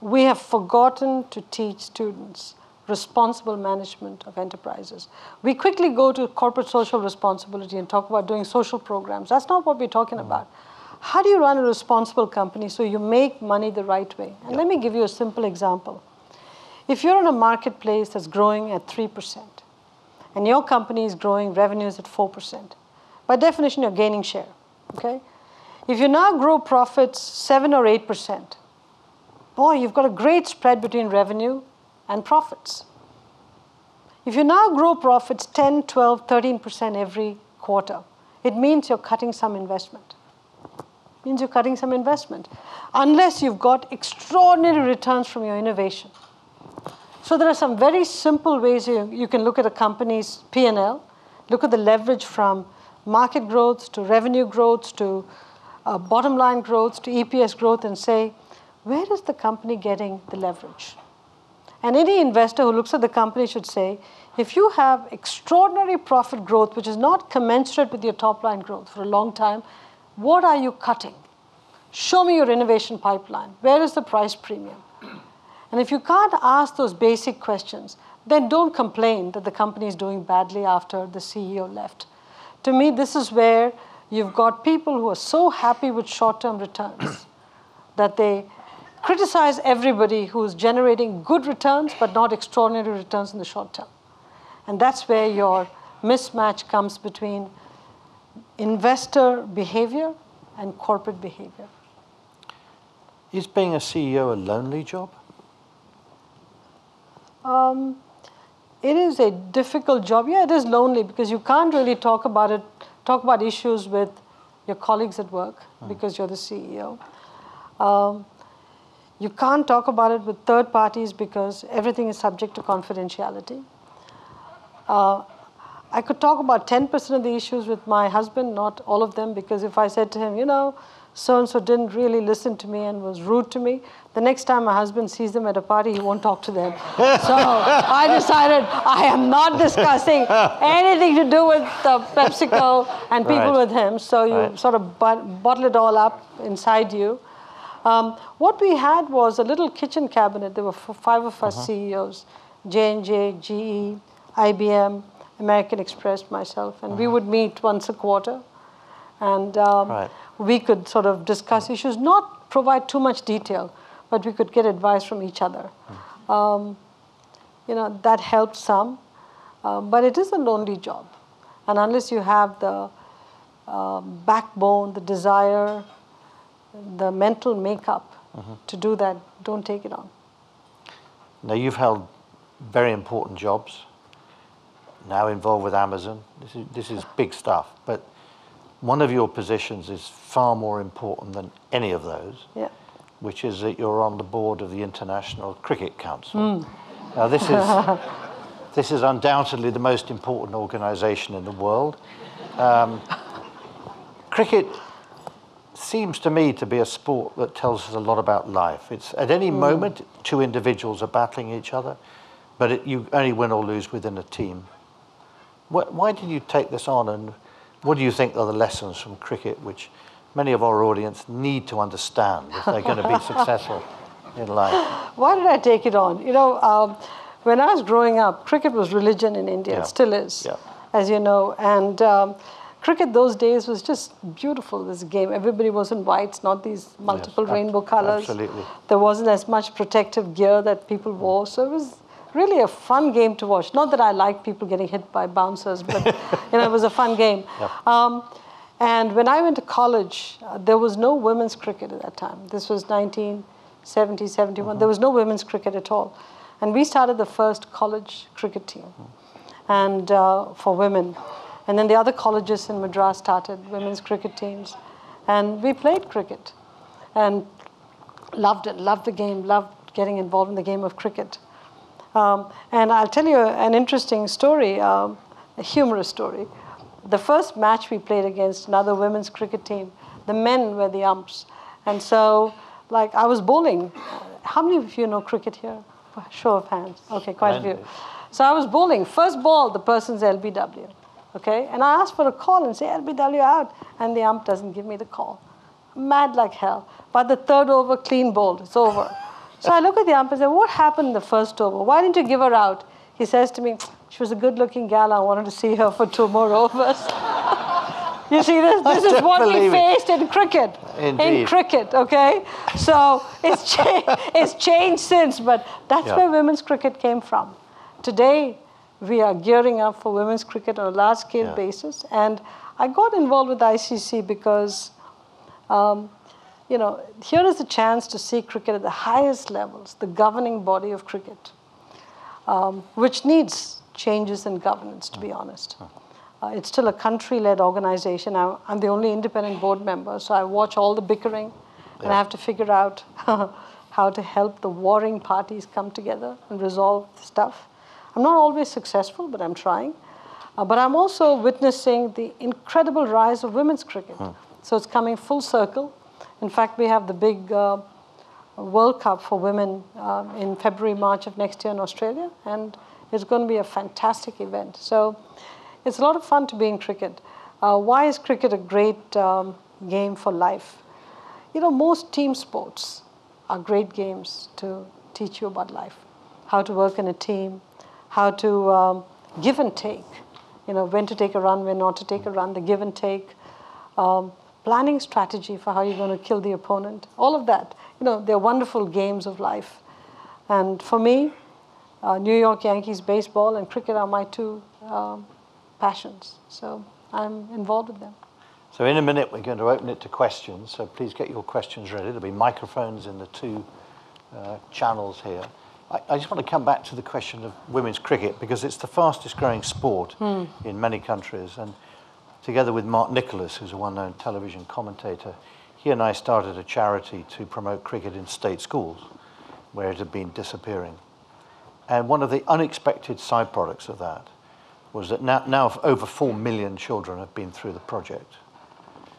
we have forgotten to teach students responsible management of enterprises. We quickly go to corporate social responsibility and talk about doing social programs. That's not what we're talking about. How do you run a responsible company so you make money the right way? And let me give you a simple example. If you're in a marketplace that's growing at 3%, and your company is growing revenues at 4%, by definition, you're gaining share. Okay? If you now grow profits 7 or 8%, boy, you've got a great spread between revenue and profits. If you now grow profits 10, 12, 13% every quarter, it means you're cutting some investment. Means you're cutting some investment. Unless you've got extraordinary returns from your innovation. So there are some very simple ways you, you can look at a company's P&L, look at the leverage from market growth to revenue growth to uh, bottom line growth to EPS growth and say, where is the company getting the leverage? And any investor who looks at the company should say, if you have extraordinary profit growth, which is not commensurate with your top line growth for a long time, what are you cutting? Show me your innovation pipeline. Where is the price premium? And if you can't ask those basic questions, then don't complain that the company is doing badly after the CEO left. To me, this is where you've got people who are so happy with short term returns that they criticize everybody who's generating good returns but not extraordinary returns in the short term. And that's where your mismatch comes between investor behavior and corporate behavior. Is being a CEO a lonely job? Um, it is a difficult job. Yeah, it is lonely because you can't really talk about it, talk about issues with your colleagues at work because you're the CEO. Um, you can't talk about it with third parties because everything is subject to confidentiality. Uh, I could talk about 10% of the issues with my husband, not all of them, because if I said to him, you know, so and so didn't really listen to me and was rude to me, the next time my husband sees them at a party, he won't talk to them. so I decided I am not discussing anything to do with uh, PepsiCo and people Right. with him. So you Right. sort of bottle it all up inside you. Um, what we had was a little kitchen cabinet. There were five of us CEOs: J and J, GE, IBM, American Express, myself, and we would meet once a quarter, and um, Right. we could sort of discuss issues, not provide too much detail, but we could get advice from each other. Um, you know that helped some, uh, but it is a lonely job, and unless you have the uh, backbone, the desire, the mental makeup to do that, don't take it on. Now, you've held very important jobs, now involved with Amazon. This is, this is big stuff, but one of your positions is far more important than any of those, Yeah. Which is that you're on the board of the International Cricket Council. Now, this is, this is undoubtedly the most important organization in the world. Um, cricket seems to me to be a sport that tells us a lot about life. It's at any moment two individuals are battling each other, but it, you only win or lose within a team. Wh- why did you take this on, and what do you think are the lessons from cricket which many of our audience need to understand if they're going to be successful in life? Why did I take it on? You know, um, when I was growing up, cricket was religion in India. Yeah. It still is, Yeah. as you know. And um, cricket those days was just beautiful. This game, everybody was in whites, not these multiple ab- rainbow colors. absolutely. There wasn't as much protective gear that people wore, so it was really a fun game to watch. Not that I like people getting hit by bouncers, but you know, it was a fun game. Um, and when I went to college, uh, there was no women's cricket at that time. This was 1970, 71. There was no women's cricket at all. And we started the first college cricket team and uh, for women. And then the other colleges in Madras started women's cricket teams. And we played cricket and loved it, loved the game, loved getting involved in the game of cricket. Um, and I'll tell you an interesting story, um, a humorous story. The first match we played against another women's cricket team, the men were the umps. And so, like, I was bowling. How many of you know cricket here? Show of hands. Okay, quite a few. So I was bowling. First ball, the person's LBW. Okay, and I asked for a call and say LBW out, and the ump doesn't give me the call. Mad like hell. But the third over, clean bowled. It's over. So I look at the ump and say, What happened in the first over? Why didn't you give her out? He says to me, She was a good looking gal. I wanted to see her for two more overs. you see, this, this is what we faced in cricket. Indeed. In cricket, okay? So it's, cha- it's changed since, but that's Yeah. where women's cricket came from. Today, we are gearing up for women's cricket on a large scale Yeah. basis. And I got involved with ICC because um, you know, here is a chance to see cricket at the highest levels, the governing body of cricket, um, which needs changes in governance, to be honest. Uh, it's still a country led organization. I'm, I'm the only independent board member, so I watch all the bickering and I have to figure out how to help the warring parties come together and resolve stuff. I'm not always successful, but I'm trying. Uh, but I'm also witnessing the incredible rise of women's cricket. So it's coming full circle. In fact, we have the big uh, World Cup for women uh, in February, March of next year in Australia, and it's going to be a fantastic event. So it's a lot of fun to be in cricket. Uh, why is cricket a great um, game for life? You know, most team sports are great games to teach you about life, how to work in a team, how to um, give and take. You know, when to take a run, when not to take a run, the give and take. Um, planning strategy for how you're going to kill the opponent, all of that. You know, they're wonderful games of life. And for me, uh, New York Yankees baseball and cricket are my two um, passions. So I'm involved with them. So in a minute, we're going to open it to questions. So please get your questions ready. There'll be microphones in the two uh, channels here. I, I just want to come back to the question of women's cricket because it's the fastest growing sport in many countries. And together with Mark Nicholas, who's a well-known television commentator, he and I started a charity to promote cricket in state schools where it had been disappearing. And one of the unexpected side products of that was that now, now over 4 million children have been through the project.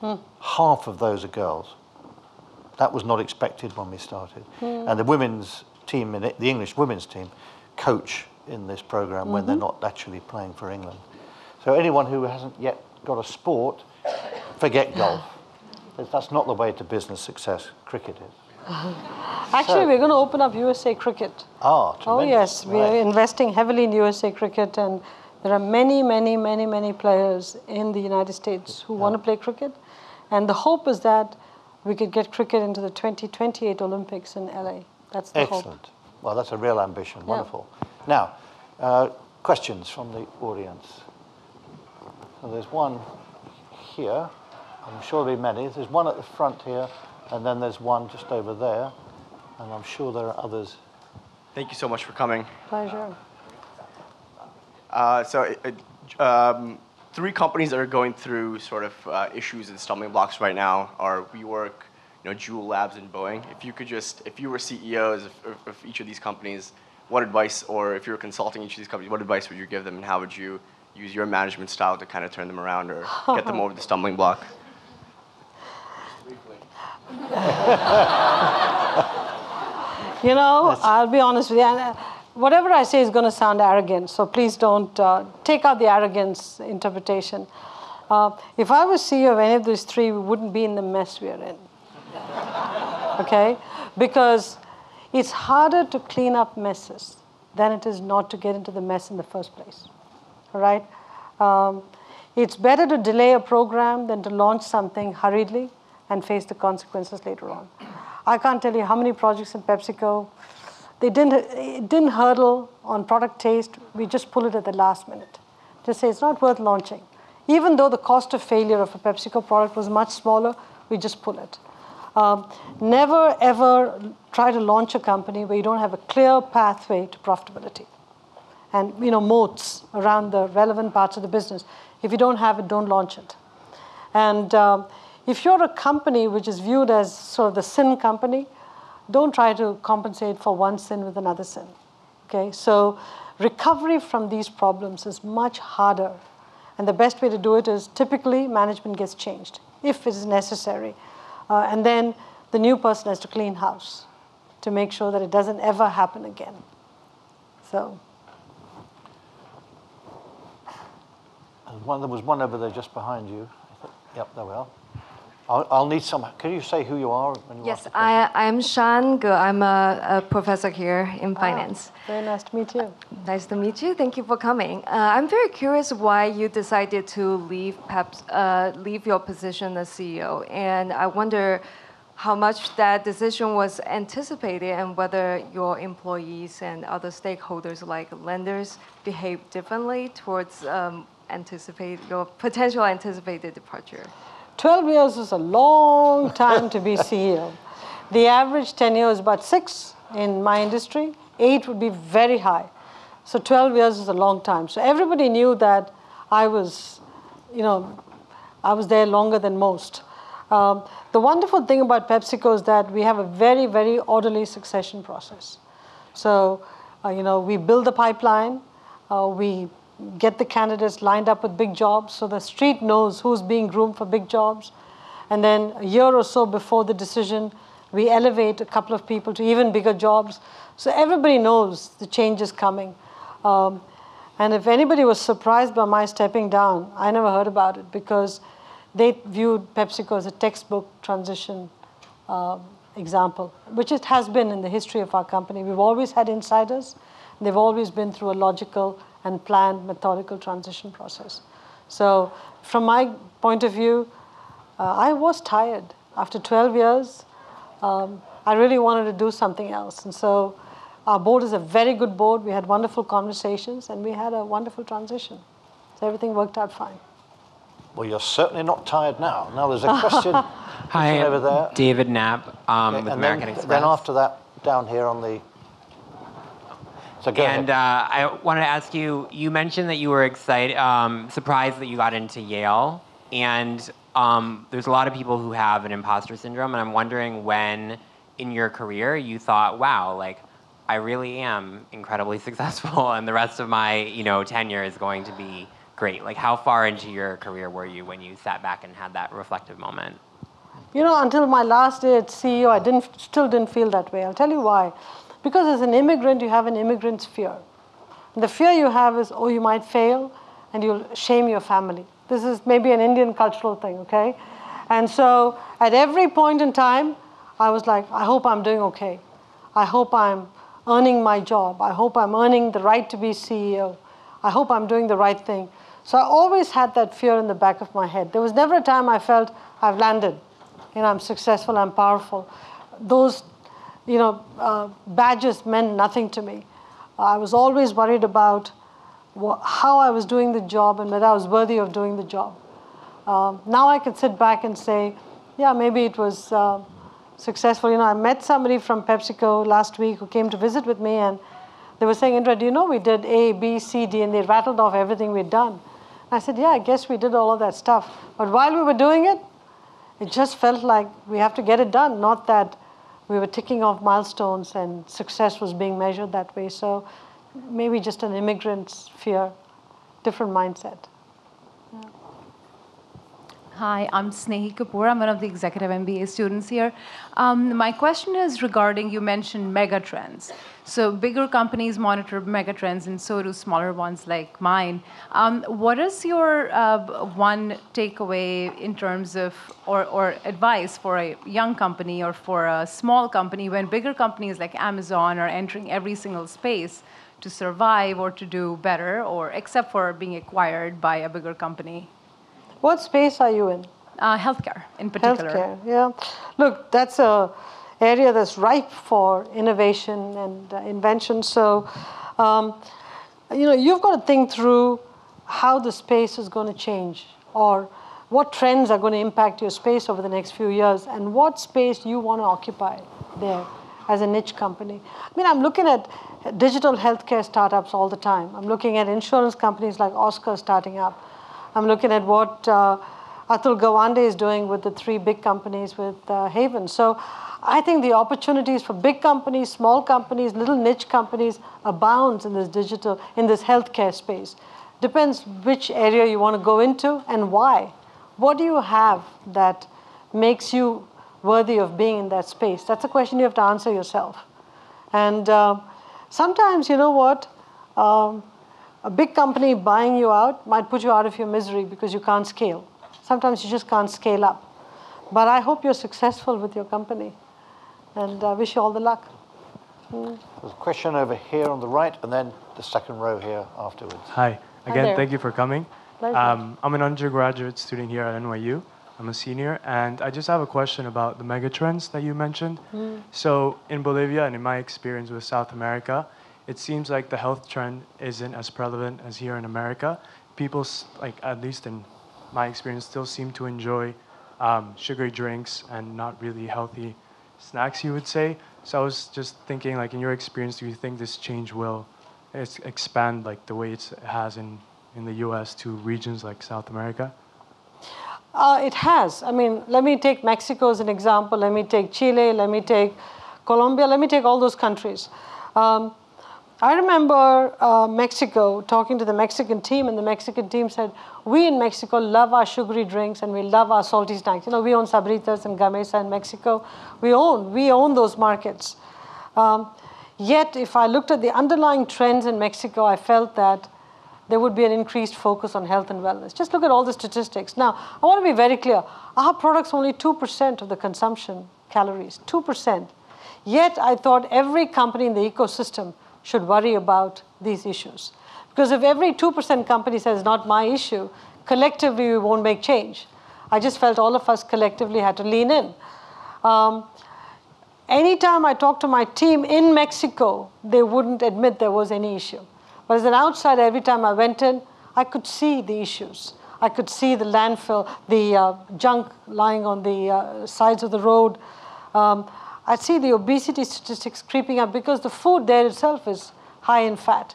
Hmm. Half of those are girls. That was not expected when we started. Hmm. And the women's team, in it, the English women's team, coach in this program when they're mm-hmm. not actually playing for England. So anyone who hasn't yet got a sport, forget golf. That's not the way to business success. Cricket is. Actually, So- we're going to open up USA Cricket. Ah, Oh, tremendous. Oh, yes, we are Right. investing heavily in USA cricket, and there are many, many, many, many players in the United States who want to play cricket. And the hope is that we could get cricket into the 2028 Olympics in LA. That's the hope. Excellent. Well, that's a real ambition. Wonderful. Now, uh, questions from the audience. So there's one here. I'm sure there'll be many. There's one at the front here, and then there's one just over there, and I'm sure there are others. Thank you so much for coming. Pleasure. Uh, so, uh, um, three companies that are going through sort of uh, issues and stumbling blocks right now are WeWork, you know, Juul Labs, and Boeing. If you could just, if you were CEOs of, of, of each of these companies, what advice, or if you were consulting each of these companies, what advice would you give them, and how would you use your management style to kind of turn them around or get them over the stumbling block? You know, I'll be honest with you. and, uh, Whatever I say is going to sound arrogant, so please don't uh, take out the arrogance interpretation. Uh, if I was CEO of any of these three, we wouldn't be in the mess we are in. okay? Because it's harder to clean up messes than it is not to get into the mess in the first place. All right? Um, it's better to delay a program than to launch something hurriedly and face the consequences later on. I can't tell you how many projects in PepsiCo, they didn't, it didn't hurdle on product taste. We just pull it at the last minute. Just say it's not worth launching. Even though the cost of failure of a PepsiCo product was much smaller, we just pull it. Um, never ever try to launch a company where you don't have a clear pathway to profitability. and you know moats around the relevant parts of the business. If you don't have it, don't launch it. And um, if you're a company which is viewed as sort of the sin company, don't try to compensate for one sin with another sin. Okay, so recovery from these problems is much harder. And the best way to do it is typically management gets changed if it is necessary. Uh, and then the new person has to clean house to make sure that it doesn't ever happen again. So. One, there was one over there just behind you. Yep, there we are. I'll, I'll need some. Can you say who you are? When you Yes, ask the question? I, I'm Shan Ge. I'm a, a professor here in finance. Ah, very nice to meet you. Nice to meet you. Thank you for coming. Uh, I'm very curious why you decided to leave Peps, uh, leave your position as CEO, and I wonder how much that decision was anticipated and whether your employees and other stakeholders like lenders behave differently towards um, anticipate your potential anticipated departure. 12 years is a long time to be CEO. The average tenure is about six in my industry, eight would be very high. So 12 years is a long time. So everybody knew that I was, you know, I was there longer than most. Um, the wonderful thing about PepsiCo is that we have a very, very orderly succession process. So, uh, you know, we build the pipeline, uh, we get the candidates lined up with big jobs so the street knows who's being groomed for big jobs. And then a year or so before the decision, we elevate a couple of people to even bigger jobs. So everybody knows the change is coming. Um, and if anybody was surprised by my stepping down, I never heard about it because they viewed PepsiCo as a textbook transition um, example, which it has been in the history of our company. We've always had insiders. They've always been through a logical and planned methodical transition process. So from my point of view, uh, I was tired. After 12 years, um, I really wanted to do something else. And so our board is a very good board. We had wonderful conversations and we had a wonderful transition. So everything worked out fine. Well, you're certainly not tired now. Now there's a question, Hi, over I'm there. David Knapp um, Okay, with and American then, Express. then after that, down here on the. So go and ahead. uh, I wanted to ask you. You mentioned that you were excited, um, surprised that you got into Yale, and um, there's a lot of people who have an imposter syndrome, and I'm wondering when in your career you thought, "Wow, like I really am incredibly successful, and the rest of my you know tenure is going to be great." Like, how far into your career were you when you sat back and had that reflective moment? You know, until my last day at CEO, I didn't, still didn't feel that way. I'll tell you why. Because as an immigrant, you have an immigrant's fear. The fear you have is, oh, you might fail and you'll shame your family. This is maybe an Indian cultural thing, okay? And so at every point in time, I was like, I hope I'm doing okay. I hope I'm earning my job. I hope I'm earning the right to be CEO. I hope I'm doing the right thing. So I always had that fear in the back of my head. There was never a time I felt I've landed. You know, I'm successful, I'm powerful. Those, you know, uh, badges meant nothing to me. I was always worried about how I was doing the job and whether I was worthy of doing the job. Um, now I can sit back and say, yeah, maybe it was uh, successful. You know, I met somebody from PepsiCo last week who came to visit with me, and they were saying, Indra, do you know we did A, B, C, D, and they rattled off everything we'd done. I said, yeah, I guess we did all of that stuff. But while we were doing it, it just felt like we have to get it done, not that we were ticking off milestones and success was being measured that way. So maybe just an immigrant's fear, different mindset. Hi, I'm Snehi Kapoor. I'm one of the executive MBA students here. Um, my question is regarding you mentioned mega trends. So bigger companies monitor megatrends, and so do smaller ones like mine. Um, what is your uh, one takeaway in terms of or, or advice for a young company or for a small company when bigger companies like Amazon are entering every single space to survive or to do better, or except for being acquired by a bigger company? What space are you in? Uh, healthcare, in particular. Healthcare, yeah. Look, that's a area that's ripe for innovation and uh, invention. So, um, you know, you've got to think through how the space is going to change, or what trends are going to impact your space over the next few years, and what space you want to occupy there as a niche company. I mean, I'm looking at digital healthcare startups all the time. I'm looking at insurance companies like Oscar starting up. I'm looking at what uh, Atul Gawande is doing with the three big companies with uh, Haven. So I think the opportunities for big companies, small companies, little niche companies abounds in this digital, in this healthcare space. Depends which area you want to go into and why. What do you have that makes you worthy of being in that space? That's a question you have to answer yourself. And uh, sometimes, you know what? Um, a big company buying you out might put you out of your misery because you can't scale. Sometimes you just can't scale up. But I hope you're successful with your company and I uh, wish you all the luck. Mm. There's a question over here on the right and then the second row here afterwards. Hi. Again, Hi thank you for coming. Um, I'm an undergraduate student here at NYU. I'm a senior, and I just have a question about the megatrends that you mentioned. Mm. So, in Bolivia and in my experience with South America, it seems like the health trend isn't as prevalent as here in America. People, like at least in my experience, still seem to enjoy um, sugary drinks and not really healthy snacks, you would say. So I was just thinking, like in your experience, do you think this change will expand like the way it has in, in the U.S. to regions like South America? Uh, it has. I mean, let me take Mexico as an example. Let me take Chile. Let me take Colombia. Let me take all those countries. Um, I remember uh, Mexico talking to the Mexican team, and the Mexican team said, We in Mexico love our sugary drinks and we love our salty snacks. You know, we own Sabritas and Gamesa in Mexico. We own, we own those markets. Um, yet, if I looked at the underlying trends in Mexico, I felt that there would be an increased focus on health and wellness. Just look at all the statistics. Now, I want to be very clear. Our product's only 2% of the consumption calories, 2%. Yet, I thought every company in the ecosystem should worry about these issues. Because if every 2% company says, not my issue, collectively we won't make change. I just felt all of us collectively had to lean in. Um, anytime I talked to my team in Mexico, they wouldn't admit there was any issue. But as an outsider, every time I went in, I could see the issues. I could see the landfill, the uh, junk lying on the uh, sides of the road. Um, I see the obesity statistics creeping up because the food there itself is high in fat.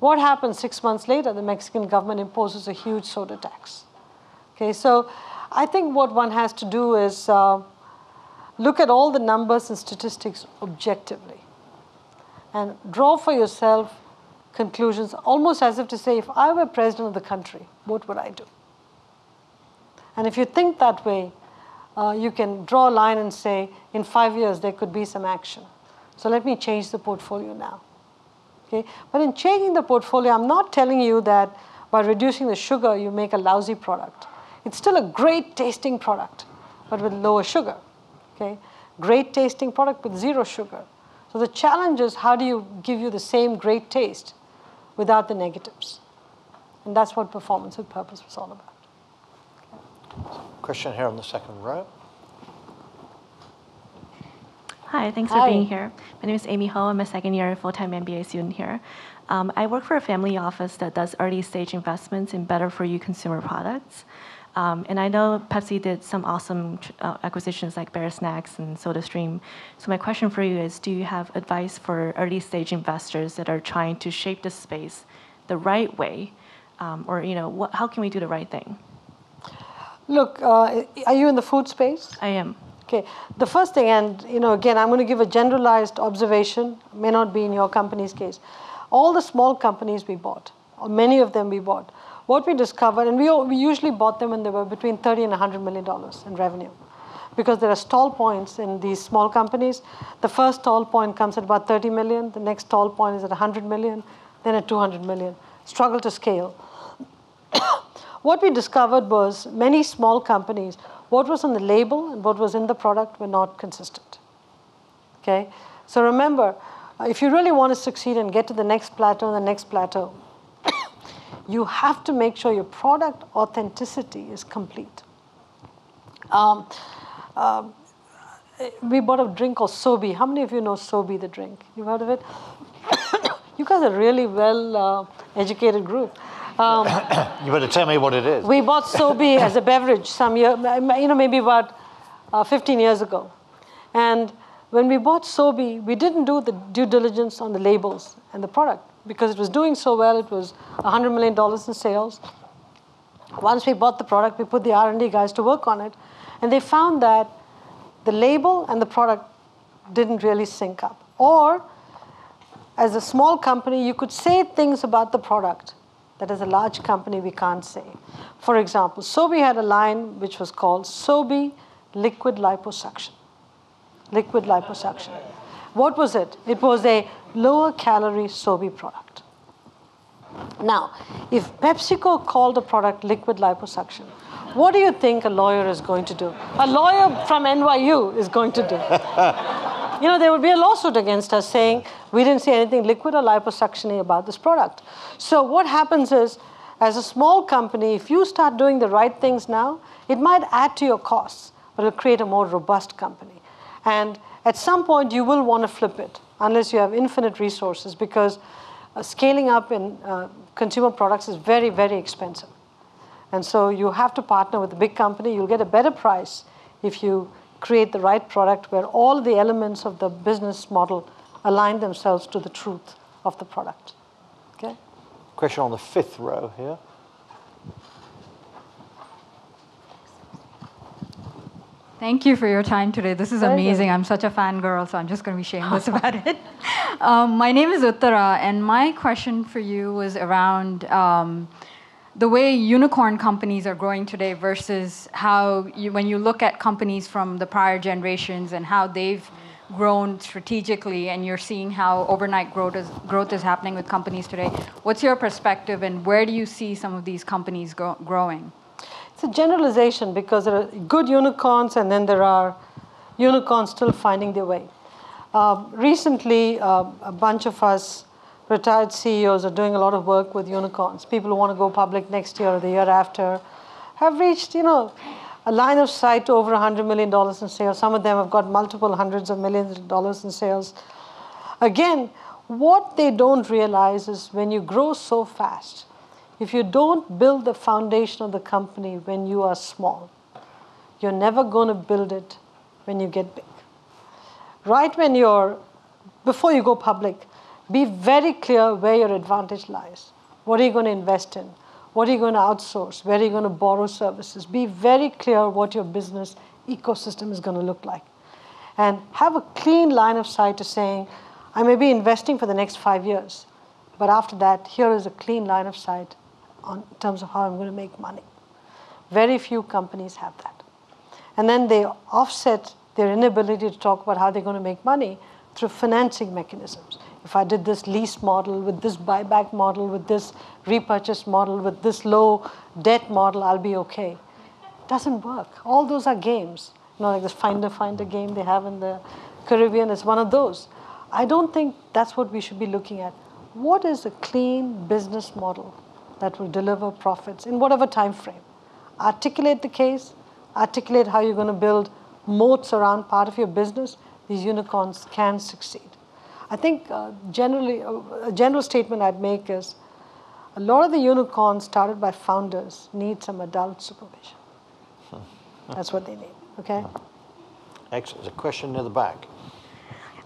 What happens six months later? The Mexican government imposes a huge soda tax. Okay, so I think what one has to do is uh, look at all the numbers and statistics objectively and draw for yourself conclusions almost as if to say, if I were president of the country, what would I do? And if you think that way, uh, you can draw a line and say, in five years, there could be some action. So let me change the portfolio now. Okay? But in changing the portfolio, I'm not telling you that by reducing the sugar, you make a lousy product. It's still a great tasting product, but with lower sugar. Okay? Great tasting product with zero sugar. So the challenge is how do you give you the same great taste without the negatives? And that's what performance with purpose was all about. Question here on the second row. Hi, thanks Hi. for being here. My name is Amy Ho. I'm a second year full-time MBA student here. Um, I work for a family office that does early stage investments in better for you consumer products. Um, and I know Pepsi did some awesome uh, acquisitions like Bare Snacks and SodaStream. So my question for you is, do you have advice for early stage investors that are trying to shape the space the right way? Um, or, you know, what, how can we do the right thing? Look, uh, are you in the food space? I am. Okay. The first thing, and you know, again, I'm going to give a generalized observation. May not be in your company's case. All the small companies we bought, or many of them we bought, what we discovered, and we, we usually bought them when they were between 30 and 100 million dollars in revenue, because there are stall points in these small companies. The first stall point comes at about 30 million. The next stall point is at 100 million, then at 200 million. Struggle to scale. What we discovered was many small companies, what was on the label and what was in the product were not consistent. Okay? So remember, if you really want to succeed and get to the next plateau and the next plateau, you have to make sure your product authenticity is complete. Um, uh, we bought a drink called Sobe. How many of you know Sobe, the drink? You've heard of it? you guys are really well uh, educated group. Um, you better tell me what it is. We bought Sobe as a beverage some year, you know, maybe about uh, 15 years ago. And when we bought Sobe, we didn't do the due diligence on the labels and the product because it was doing so well. It was $100 million in sales. Once we bought the product, we put the R&D guys to work on it, and they found that the label and the product didn't really sync up. Or, as a small company, you could say things about the product that as a large company we can't say. For example, Sobe had a line which was called Sobe Liquid Liposuction. Liquid liposuction. What was it? It was a lower calorie Sobe product. Now, if PepsiCo called the product liquid liposuction, what do you think a lawyer is going to do? A lawyer from NYU is going to do. you know, there would be a lawsuit against us saying we didn't see anything liquid or liposuctiony about this product. So what happens is, as a small company, if you start doing the right things now, it might add to your costs, but it'll create a more robust company. And at some point, you will want to flip it unless you have infinite resources because uh, scaling up in uh, consumer products is very, very expensive. And so you have to partner with a big company. You'll get a better price if you create the right product where all the elements of the business model align themselves to the truth of the product. Okay? Question on the fifth row here. Thank you for your time today. This is amazing. I'm such a fangirl, so I'm just going to be shameless about it. Um, my name is Uttara, and my question for you was around um, the way unicorn companies are growing today versus how you, when you look at companies from the prior generations and how they've grown strategically and you're seeing how overnight growth is, growth is happening with companies today. What's your perspective and where do you see some of these companies grow, growing? It's a generalization because there are good unicorns and then there are unicorns still finding their way. Uh, recently, uh, a bunch of us retired CEOs are doing a lot of work with unicorns. People who want to go public next year or the year after have reached, you know, a line of sight to over $100 million in sales. Some of them have got multiple hundreds of millions of dollars in sales. Again, what they don't realize is when you grow so fast, if you don't build the foundation of the company when you are small, you're never going to build it when you get big. Right when you're, before you go public, be very clear where your advantage lies. What are you going to invest in? What are you going to outsource? Where are you going to borrow services? Be very clear what your business ecosystem is going to look like. And have a clean line of sight to saying, I may be investing for the next five years, but after that, here is a clean line of sight on, in terms of how I'm going to make money. Very few companies have that. And then they offset their inability to talk about how they're going to make money through financing mechanisms if I did this lease model with this buyback model, with this repurchase model, with this low debt model, I'll be okay. Doesn't work. All those are games. You know, like this finder finder game they have in the Caribbean is one of those. I don't think that's what we should be looking at. What is a clean business model that will deliver profits in whatever time frame? Articulate the case, articulate how you're going to build moats around part of your business. These unicorns can succeed. I think uh, generally, uh, a general statement I'd make is a lot of the unicorns started by founders need some adult supervision. That's what they need, okay? Excellent. There's a question near the back.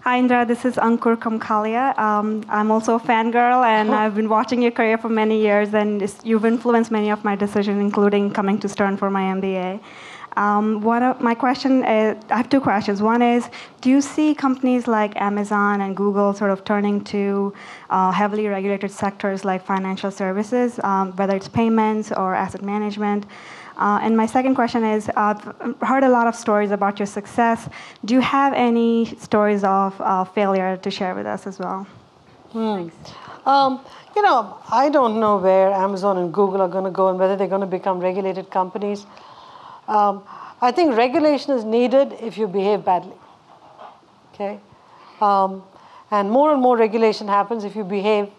Hi, Indra. This is Ankur Kamkalia. Um, I'm also a fangirl, and I've been watching your career for many years, and you've influenced many of my decisions, including coming to Stern for my MBA. Um, what my question is, I have two questions. One is, do you see companies like Amazon and Google sort of turning to uh, heavily regulated sectors like financial services, um, whether it's payments or asset management? Uh, and my second question is, I've heard a lot of stories about your success. Do you have any stories of uh, failure to share with us as well? Hmm. Um, you know, I don't know where Amazon and Google are going to go and whether they're going to become regulated companies. Um, I think regulation is needed if you behave badly. Okay? Um, and more and more regulation happens if you behave,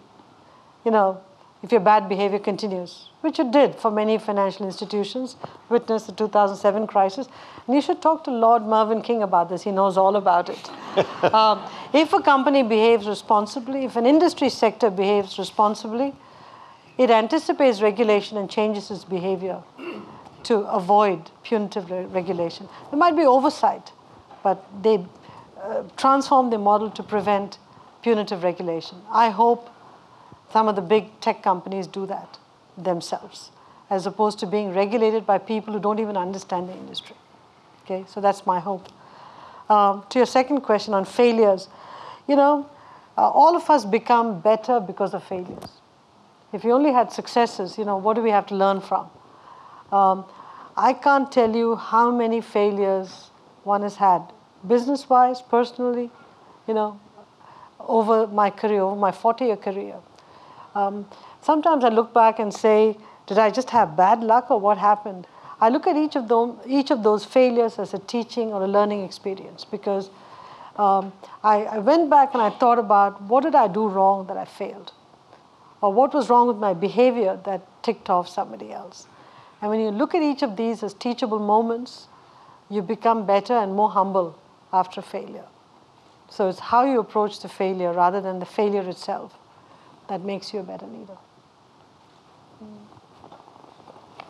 you know, if your bad behavior continues, which it did for many financial institutions, witness the 2007 crisis. And you should talk to Lord Mervyn King about this. He knows all about it. um, if a company behaves responsibly, if an industry sector behaves responsibly, it anticipates regulation and changes its behavior to avoid punitive regulation. There might be oversight, but they uh, transform their model to prevent punitive regulation. I hope some of the big tech companies do that themselves, as opposed to being regulated by people who don't even understand the industry. Okay, so that's my hope. Um, to your second question on failures, you know, uh, all of us become better because of failures. If we only had successes, you know, what do we have to learn from? Um, I can't tell you how many failures one has had, business wise, personally, you know, over my career, over my 40 year career. Um, sometimes I look back and say, did I just have bad luck or what happened? I look at each of, them, each of those failures as a teaching or a learning experience because um, I, I went back and I thought about what did I do wrong that I failed? Or what was wrong with my behavior that ticked off somebody else? And when you look at each of these as teachable moments, you become better and more humble after failure. So it's how you approach the failure rather than the failure itself that makes you a better leader.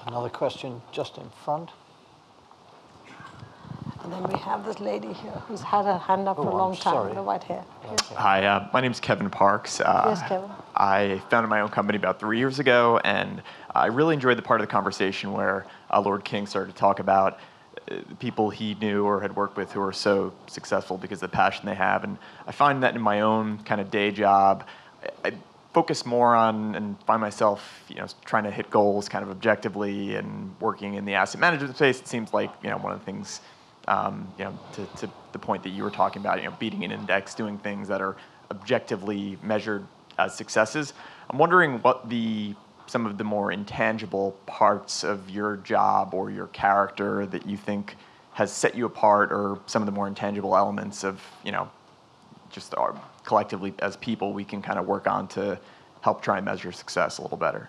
Another question just in front. And then we have this lady here who's had her hand up Oh, for a I'm long time sorry. the white hair. Yes, Hi, uh, my is Kevin Parks. Uh, Yes, Kevin. I founded my own company about three years ago, and I really enjoyed the part of the conversation where uh, Lord King started to talk about uh, people he knew or had worked with who are so successful because of the passion they have. And I find that in my own kind of day job, I, I focus more on and find myself, you know, trying to hit goals kind of objectively and working in the asset management space. It seems like, you know, one of the things um, you know, to, to the point that you were talking about, you know, beating an index, doing things that are objectively measured as successes. I'm wondering what the some of the more intangible parts of your job or your character that you think has set you apart, or some of the more intangible elements of, you know, just our, collectively as people we can kind of work on to help try and measure success a little better.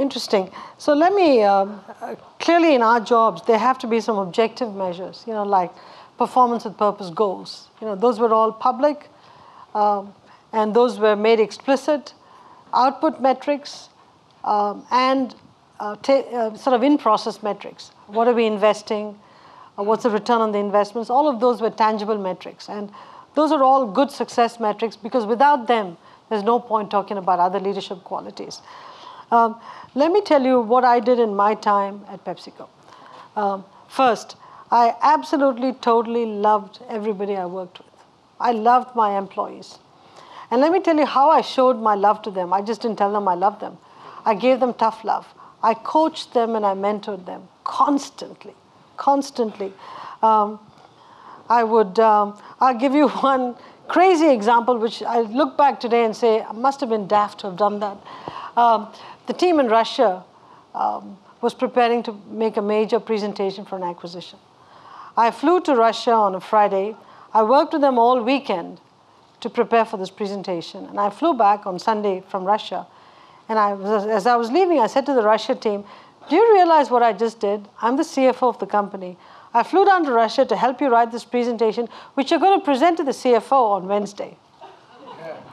Interesting. So let me, um, uh, clearly in our jobs, there have to be some objective measures, you know, like performance with purpose goals. You know, those were all public um, and those were made explicit, output metrics, um, and uh, uh, sort of in-process metrics. What are we investing? Uh, what's the return on the investments? All of those were tangible metrics. And those are all good success metrics because without them, there's no point talking about other leadership qualities. Um, let me tell you what I did in my time at PepsiCo. Um, first, I absolutely, totally loved everybody I worked with. I loved my employees. And let me tell you how I showed my love to them. I just didn't tell them I loved them. I gave them tough love. I coached them and I mentored them constantly, constantly. Um, I would, um, I'll give you one crazy example, which I look back today and say, I must have been daft to have done that. Um, the team in Russia um, was preparing to make a major presentation for an acquisition. I flew to Russia on a Friday. I worked with them all weekend to prepare for this presentation. And I flew back on Sunday from Russia. And I was, as I was leaving, I said to the Russia team, Do you realize what I just did? I'm the CFO of the company. I flew down to Russia to help you write this presentation, which you're going to present to the CFO on Wednesday.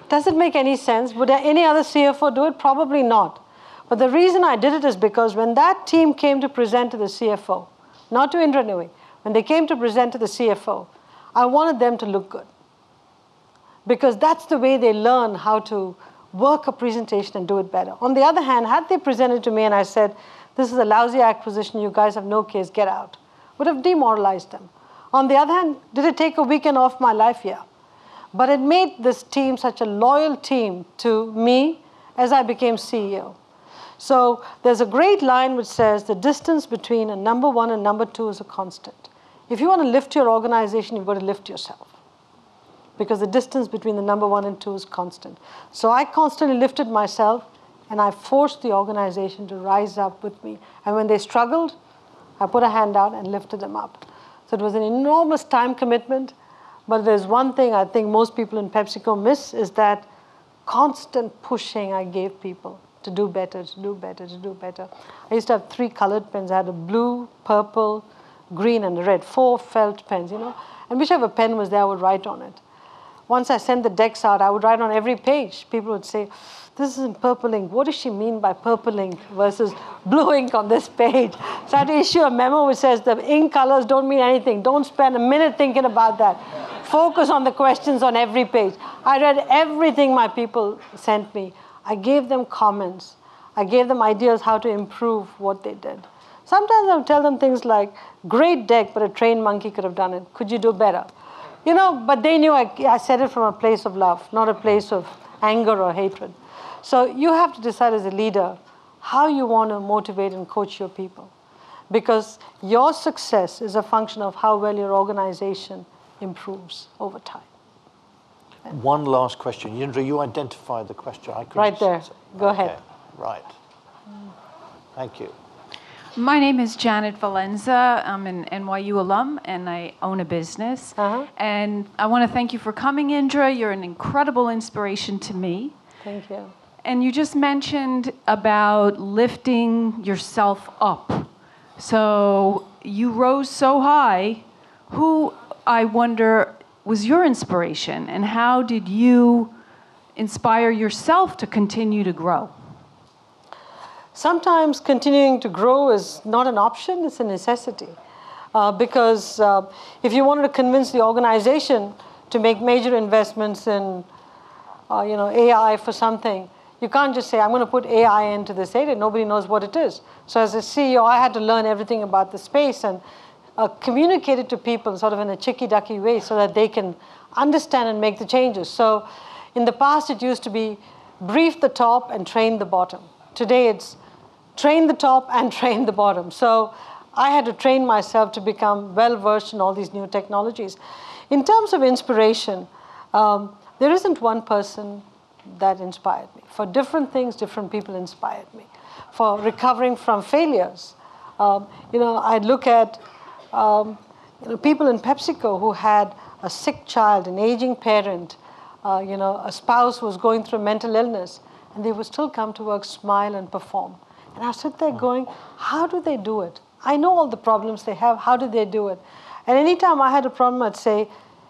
Does it make any sense? Would any other CFO do it? Probably not. But the reason I did it is because when that team came to present to the CFO, not to Indra Nooyi, when they came to present to the CFO, I wanted them to look good. Because that's the way they learn how to work a presentation and do it better. On the other hand, had they presented to me and I said, This is a lousy acquisition, you guys have no case, get out, would have demoralized them. On the other hand, did it take a weekend off my life? Yeah. But it made this team such a loyal team to me as I became CEO. So there's a great line which says the distance between a number one and number two is a constant. If you want to lift your organization, you've got to lift yourself because the distance between the number one and two is constant. So I constantly lifted myself and I forced the organization to rise up with me. And when they struggled, I put a hand out and lifted them up. So it was an enormous time commitment. But there's one thing I think most people in PepsiCo miss is that constant pushing I gave people to do better, to do better, to do better. I used to have three colored pens. I had a blue, purple, green, and a red, four felt pens, you know. And whichever pen was there, I would write on it. Once I sent the decks out, I would write on every page. People would say, this is in purple ink. What does she mean by purple ink versus blue ink on this page? So I had to issue a memo which says the ink colors don't mean anything. Don't spend a minute thinking about that. focus on the questions on every page. I read everything my people sent me. I gave them comments. I gave them ideas how to improve what they did. Sometimes I would tell them things like, great deck, but a trained monkey could have done it. Could you do better? You know, but they knew I, I said it from a place of love, not a place of anger or hatred. So you have to decide as a leader how you want to motivate and coach your people. Because your success is a function of how well your organization improves over time. One last question. Indra, you identified the question. I couldn't Right there. see- Go Okay, ahead. Right. Thank you. My name is Janet Valenza. I'm an NYU alum and I own a business. Uh-huh. And I want to thank you for coming, Indra. You're an incredible inspiration to me. Thank you. And you just mentioned about lifting yourself up. So you rose so high. Who, I wonder, was your inspiration? And how did you inspire yourself to continue to grow? Sometimes continuing to grow is not an option, it's a necessity. Uh, because uh, if you wanted to convince the organization to make major investments in uh, you know, AI for something, you can't just say, I'm going to put AI into this area. Nobody knows what it is. So as a CEO, I had to learn everything about the space and uh, communicate it to people sort of in a chicky-ducky way so that they can understand and make the changes. So in the past, it used to be brief the top and train the bottom. Today, it's train the top and train the bottom. So I had to train myself to become well versed in all these new technologies. In terms of inspiration, um, there isn't one person that inspired me. For different things, different people inspired me. For recovering from failures, um, you know, I look at um, you know, people in PepsiCo who had a sick child, an aging parent, uh, you know, a spouse who was going through mental illness, and they would still come to work, smile, and perform. And I sit there going, how do they do it? I know all the problems they have. How do they do it? And anytime I had a problem, I'd say,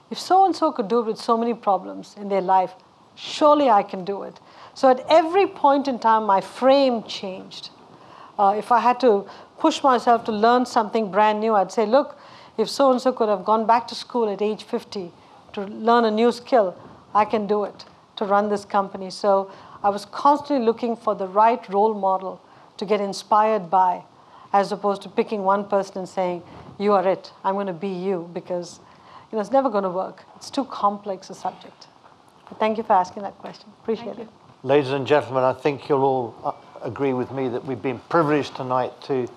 if so and so could do it with so many problems in their life, surely I can do it. So at every point in time, my frame changed. Uh, if I had to push myself to learn something brand new, I'd say, look, if so and so could have gone back to school at age 50 to learn a new skill, I can do it to run this company. So I was constantly looking for the right role model to get inspired by, as opposed to picking one person and saying, you are it, I'm going to be you, because you know, it's never going to work. It's too complex a subject. But thank you for asking that question. Appreciate it. Ladies and gentlemen, I think you'll all uh, agree with me that we've been privileged tonight to,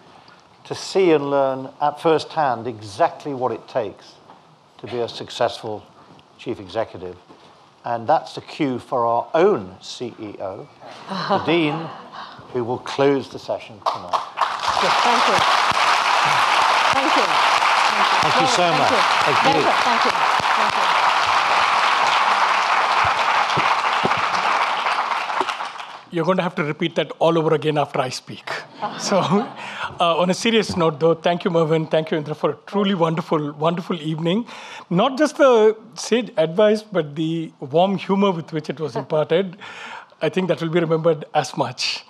to see and learn at first hand exactly what it takes to be a successful chief executive. And that's the cue for our own CEO, the Dean, who will close the session tonight. Yes, thank you. Thank you. Thank you so Thank much. you. Thank you. Thank you. Thank you. You're going to have to repeat that all over again after I speak. So, uh, on a serious note, though, thank you, Mervyn. Thank you, Indra, for a truly wonderful, wonderful evening. Not just the sage advice, but the warm humor with which it was imparted. I think that will be remembered as much.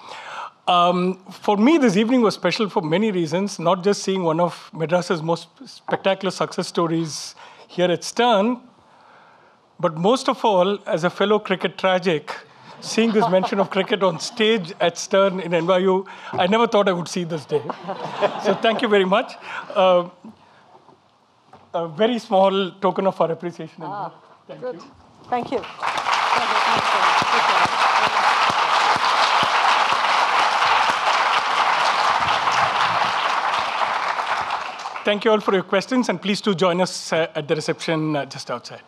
Um, for me, this evening was special for many reasons, not just seeing one of Madras's most spectacular success stories here at Stern, but most of all, as a fellow cricket tragic, seeing this mention of cricket on stage at Stern in NYU, I never thought I would see this day. so thank you very much. Uh, a very small token of our appreciation. Indra. Thank Good. you. Thank you. Thank you. Thank you. Thank you all for your questions, and please do join us uh, at the reception uh, just outside.